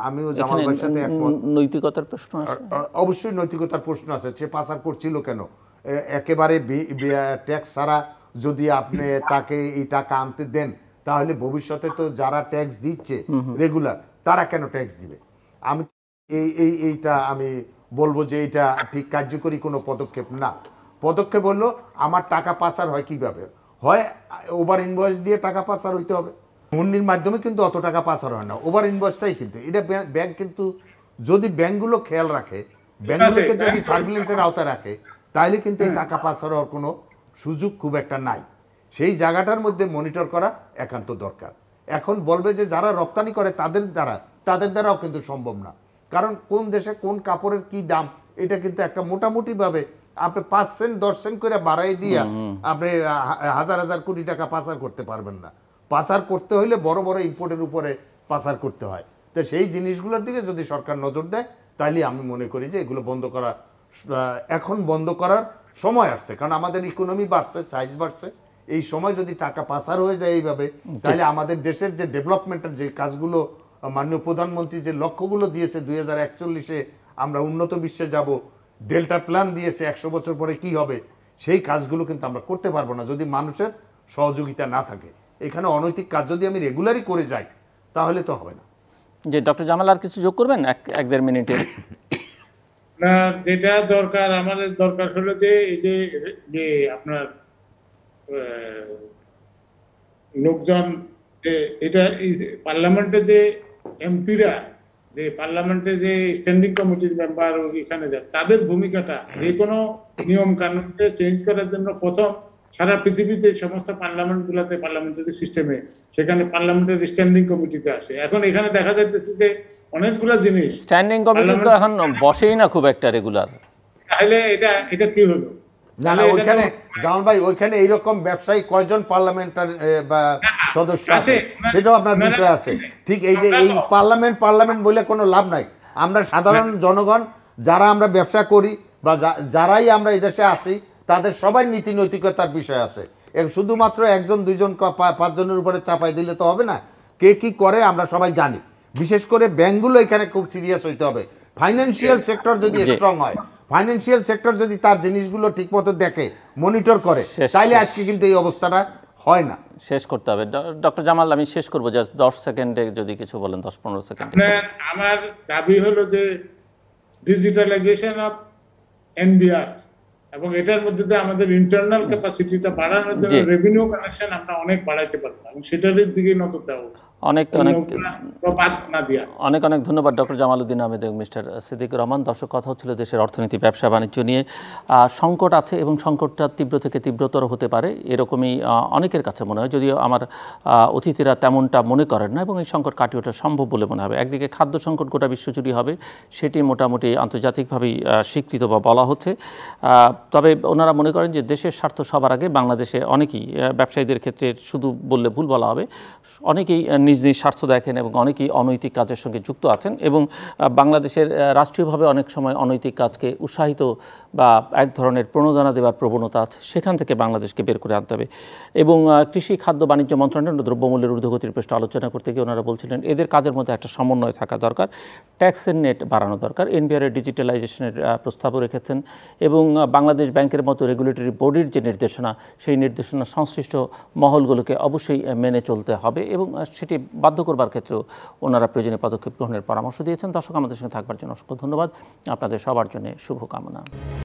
আমিও জামাল ভাইয়ের সাথে একমত। নৈতিকতার প্রশ্ন আসে আ- অবশ্যই নৈতিকতার প্রশ্ন আছে সে পাচার করছিল কেন? একেবারে ট্যাক্স ছাড়া যদি আপনি তাকে এই টাকা আনতে দেন তাহলে ভবিষ্যতে তো যারা ট্যাক্স দিচ্ছে রেগুলার তারা কেন ট্যাক্স দিবে? আমি এই এই এইটা আমি বলব যে এটা ঠিক কার্যকরী কোনো পদক্ষেপ না। পদক্ষেপ হলো আমার টাকা পাচার হয় কীভাবে? হয় ওভার ইনভয়েস দিয়ে টাকা পাচার হইতে হবে। মুন্নির মাধ্যমে কিন্তু অত টাকা পাচার হয় না। ওভার ইনভয়েসটাই কিন্তু। এটা ব্যাংক কিন্তু যদি ব্যাংকগুলো খেয়াল রাখে ব্যাংকগুলোকে যদি সার্ভিলেন্সের আওতায় রাখে তাহলে কিন্তু এই টাকা পাচার হওয়ার কোনো সুযোগ খুব একটা নাই। সেই জায়গাটার মধ্যে মনিটর করা একান্ত দরকার। এখন বলবে যে যারা রপ্তানি করে তাদের দ্বারা তাদের দ্বারাও কিন্তু সম্ভব না। কারণ কোন দেশে কোন কাপড়ের কি দাম এটা কিন্তু একটা মোটামুটি ভাবে আপনি পাঁচ সেন্ট দশ সেন্ট করে বাড়াই দিয়া আপনি হাজার হাজার কোটি টাকা পাচার করতে পারবেন না। পাচার করতে হলে বড় বড় ইম্পোর্টের উপরে পাচার করতে হয়। তো সেই জিনিসগুলোর দিকে যদি সরকার নজর দেয় তাহলে আমি মনে করি যে এগুলো বন্ধ করা এখন বন্ধ করার সময় আসছে। কারণ আমাদের ইকোনমি বাড়ছে সাইজ বাড়ছে। এই সময় যদি টাকা পাচার হয়ে যায় এইভাবে তাহলে আমাদের দেশের যে ডেভেলপমেন্টের যে কাজগুলো মাননীয় প্রধানমন্ত্রী যে লক্ষ্যগুলো দিয়েছে দুই হাজার একচল্লিশে আমরা উন্নত বিশ্বে যাব ডেল্টা প্ল্যান দিয়েছে একশো বছর পরে কি হবে সেই কাজগুলো কিন্তু আমরা করতে পারব না যদি মানুষের সহযোগিতা না থাকে। এখানে অনৈতিক কাজ যদি আমি রেগুলারই করে যাই তাহলে তো হবে না। যে ডক্টর জামাল আর কিছু যোগ করবেন? এক এক দেড় মিনিটে। না যেটা দরকার আমাদের দরকার হলো যে এই যে যে আপনার আহ, লোকজন যে এটা পার্লামেন্টে যে এমপিরা যে পার্লামেন্টে যে স্ট্যান্ডিং কমিটির মেম্বার এখানে যায় তাদের ভূমিকাটা যে কোনো নিয়ম কানুনকে চেঞ্জ করার জন্য প্রথম সারা পৃথিবীতে সমস্ত পার্লামেন্ট গুলাতে পার্লামেন্টারি সিস্টেমে সেখানে পার্লামেন্টের স্ট্যান্ডিং কমিটিতে আসে। এখন এখানে দেখা যাইতেছে যে অনেকগুলো জিনিস স্ট্যান্ডিং কমিটি তো এখন বসেই না খুব একটা রেগুলার তাহলে এটা এটা কি হলো? না না ওইখানে ভাই ওইখানে এইরকম ব্যবসায়ী কয়জন পার্লামেন্টার বা সদস্য আছে। সেটাও আপনার বিষয় আছে। ঠিক এই যে আমরা এই পার্লামেন্ট পার্লামেন্ট বলে কোনো লাভ নাই। আমরা সাধারণ জনগণ যারা আমরা ব্যবসা করি বা যারাই আমরা এদেশে দেশে আসি তাদের সবাই নীতি নৈতিকতার বিষয় আছে। এবং শুধুমাত্র একজন দুইজন পাঁচজনের উপরে চাপাই দিলে তো হবে না। কে কি করে আমরা সবাই জানি। বিশেষ করে ব্যাংকগুলো এখানে খুব সিরিয়াস হইতে হবে। ফাইন্যান্সিয়াল সেক্টর যদি। স্ট্রং হয় ফাইন্যান্সিয়াল সেক্টর যদি তার জিনিসগুলো ঠিকমতো দেখে মনিটর করে শেষ- তাইলে আজকে কিন্তু এই অবস্থাটা হয় না। শেষ করতে হবে। ডক্টর জামাল আমি শেষ করব। জাস্ট দশ সেকেন্ডে যদি কিছু বলেন দশ পনেরো সেকেন্ড। আমার দাবি হলো যে ডিজিটালাইজেশন অফ এনবিআর এবং এটার মধ্যে দিয়ে আমাদের ইন্টারনাল ক্যাপাসিটিটা বাড়ানোর জন্য রেভিনিউ কানেকশন আমরা অনেক বাড়াইতে পারব এবং সেটার দিকে নজর দেওয়া উচিত। অনেক অনেক অনেক অনেক ধন্যবাদ ডক্টর জামালউদ্দিন আহমেদ এবং মিস্টার সিদ্দিক রহমান। দর্শক কথা হচ্ছিল দেশের অর্থনীতি ব্যবসা বাণিজ্য নিয়ে। সংকট আছে এবং সংকটটা তীব্র থেকে তীব্রতর হতে পারে এরকমই অনেকের কাছে মনে হয়। যদিও আমার অতিথিরা তেমনটা মনে করেন না এবং এই সংকট কাটিয়ে ওঠা সম্ভব বলে মনে হবে। একদিকে খাদ্য সংকট গোটা বিশ্বজুড়ে হবে সেটি মোটামুটি আন্তর্জাতিকভাবেই স্বীকৃত বা বলা হচ্ছে। তবে ওনারা মনে করেন যে দেশের স্বার্থ সবার আগে বাংলাদেশে অনেকেই ব্যবসায়ীদের ক্ষেত্রে শুধু বললে ভুল বলা হবে অনেকেই নিজ নিজ স্বার্থ দেখেন এবং অনেকেই অনৈতিক কাজের সঙ্গে যুক্ত আছেন এবং বাংলাদেশের রাষ্ট্রীয়ভাবে অনেক সময় অনৈতিক কাজকে উৎসাহিত বা এক ধরনের প্রণোদনা দেওয়ার প্রবণতা আছে, সেখান থেকে বাংলাদেশকে বের করে আনতে হবে। এবং কৃষি, খাদ্য, বাণিজ্য মন্ত্রণালয় দ্রব্যমূল্যের ঊর্ধ্বগতির পৃষ্ঠ আলোচনা করতে গিয়ে ওনারা বলছিলেন, এদের কাজের মধ্যে একটা সমন্বয় থাকা দরকার, ট্যাক্সের নেট বাড়ানো দরকার, এনবিআর এর ডিজিটালাইজেশনের প্রস্তাবও রেখেছেন এবং বাংলাদেশ ব্যাংকের মতো রেগুলেটরি বডির যে নির্দেশনা, সেই নির্দেশনা সংশ্লিষ্ট মহলগুলোকে অবশ্যই মেনে চলতে হবে এবং সেটি বাধ্য করবার ক্ষেত্রে ওনারা প্রয়োজনীয় পদক্ষেপ গ্রহণের পরামর্শ দিয়েছেন। দর্শক, আমাদের সঙ্গে থাকবার জন্য অসংখ্য ধন্যবাদ। আপনাদের সবার জন্য শুভকামনা।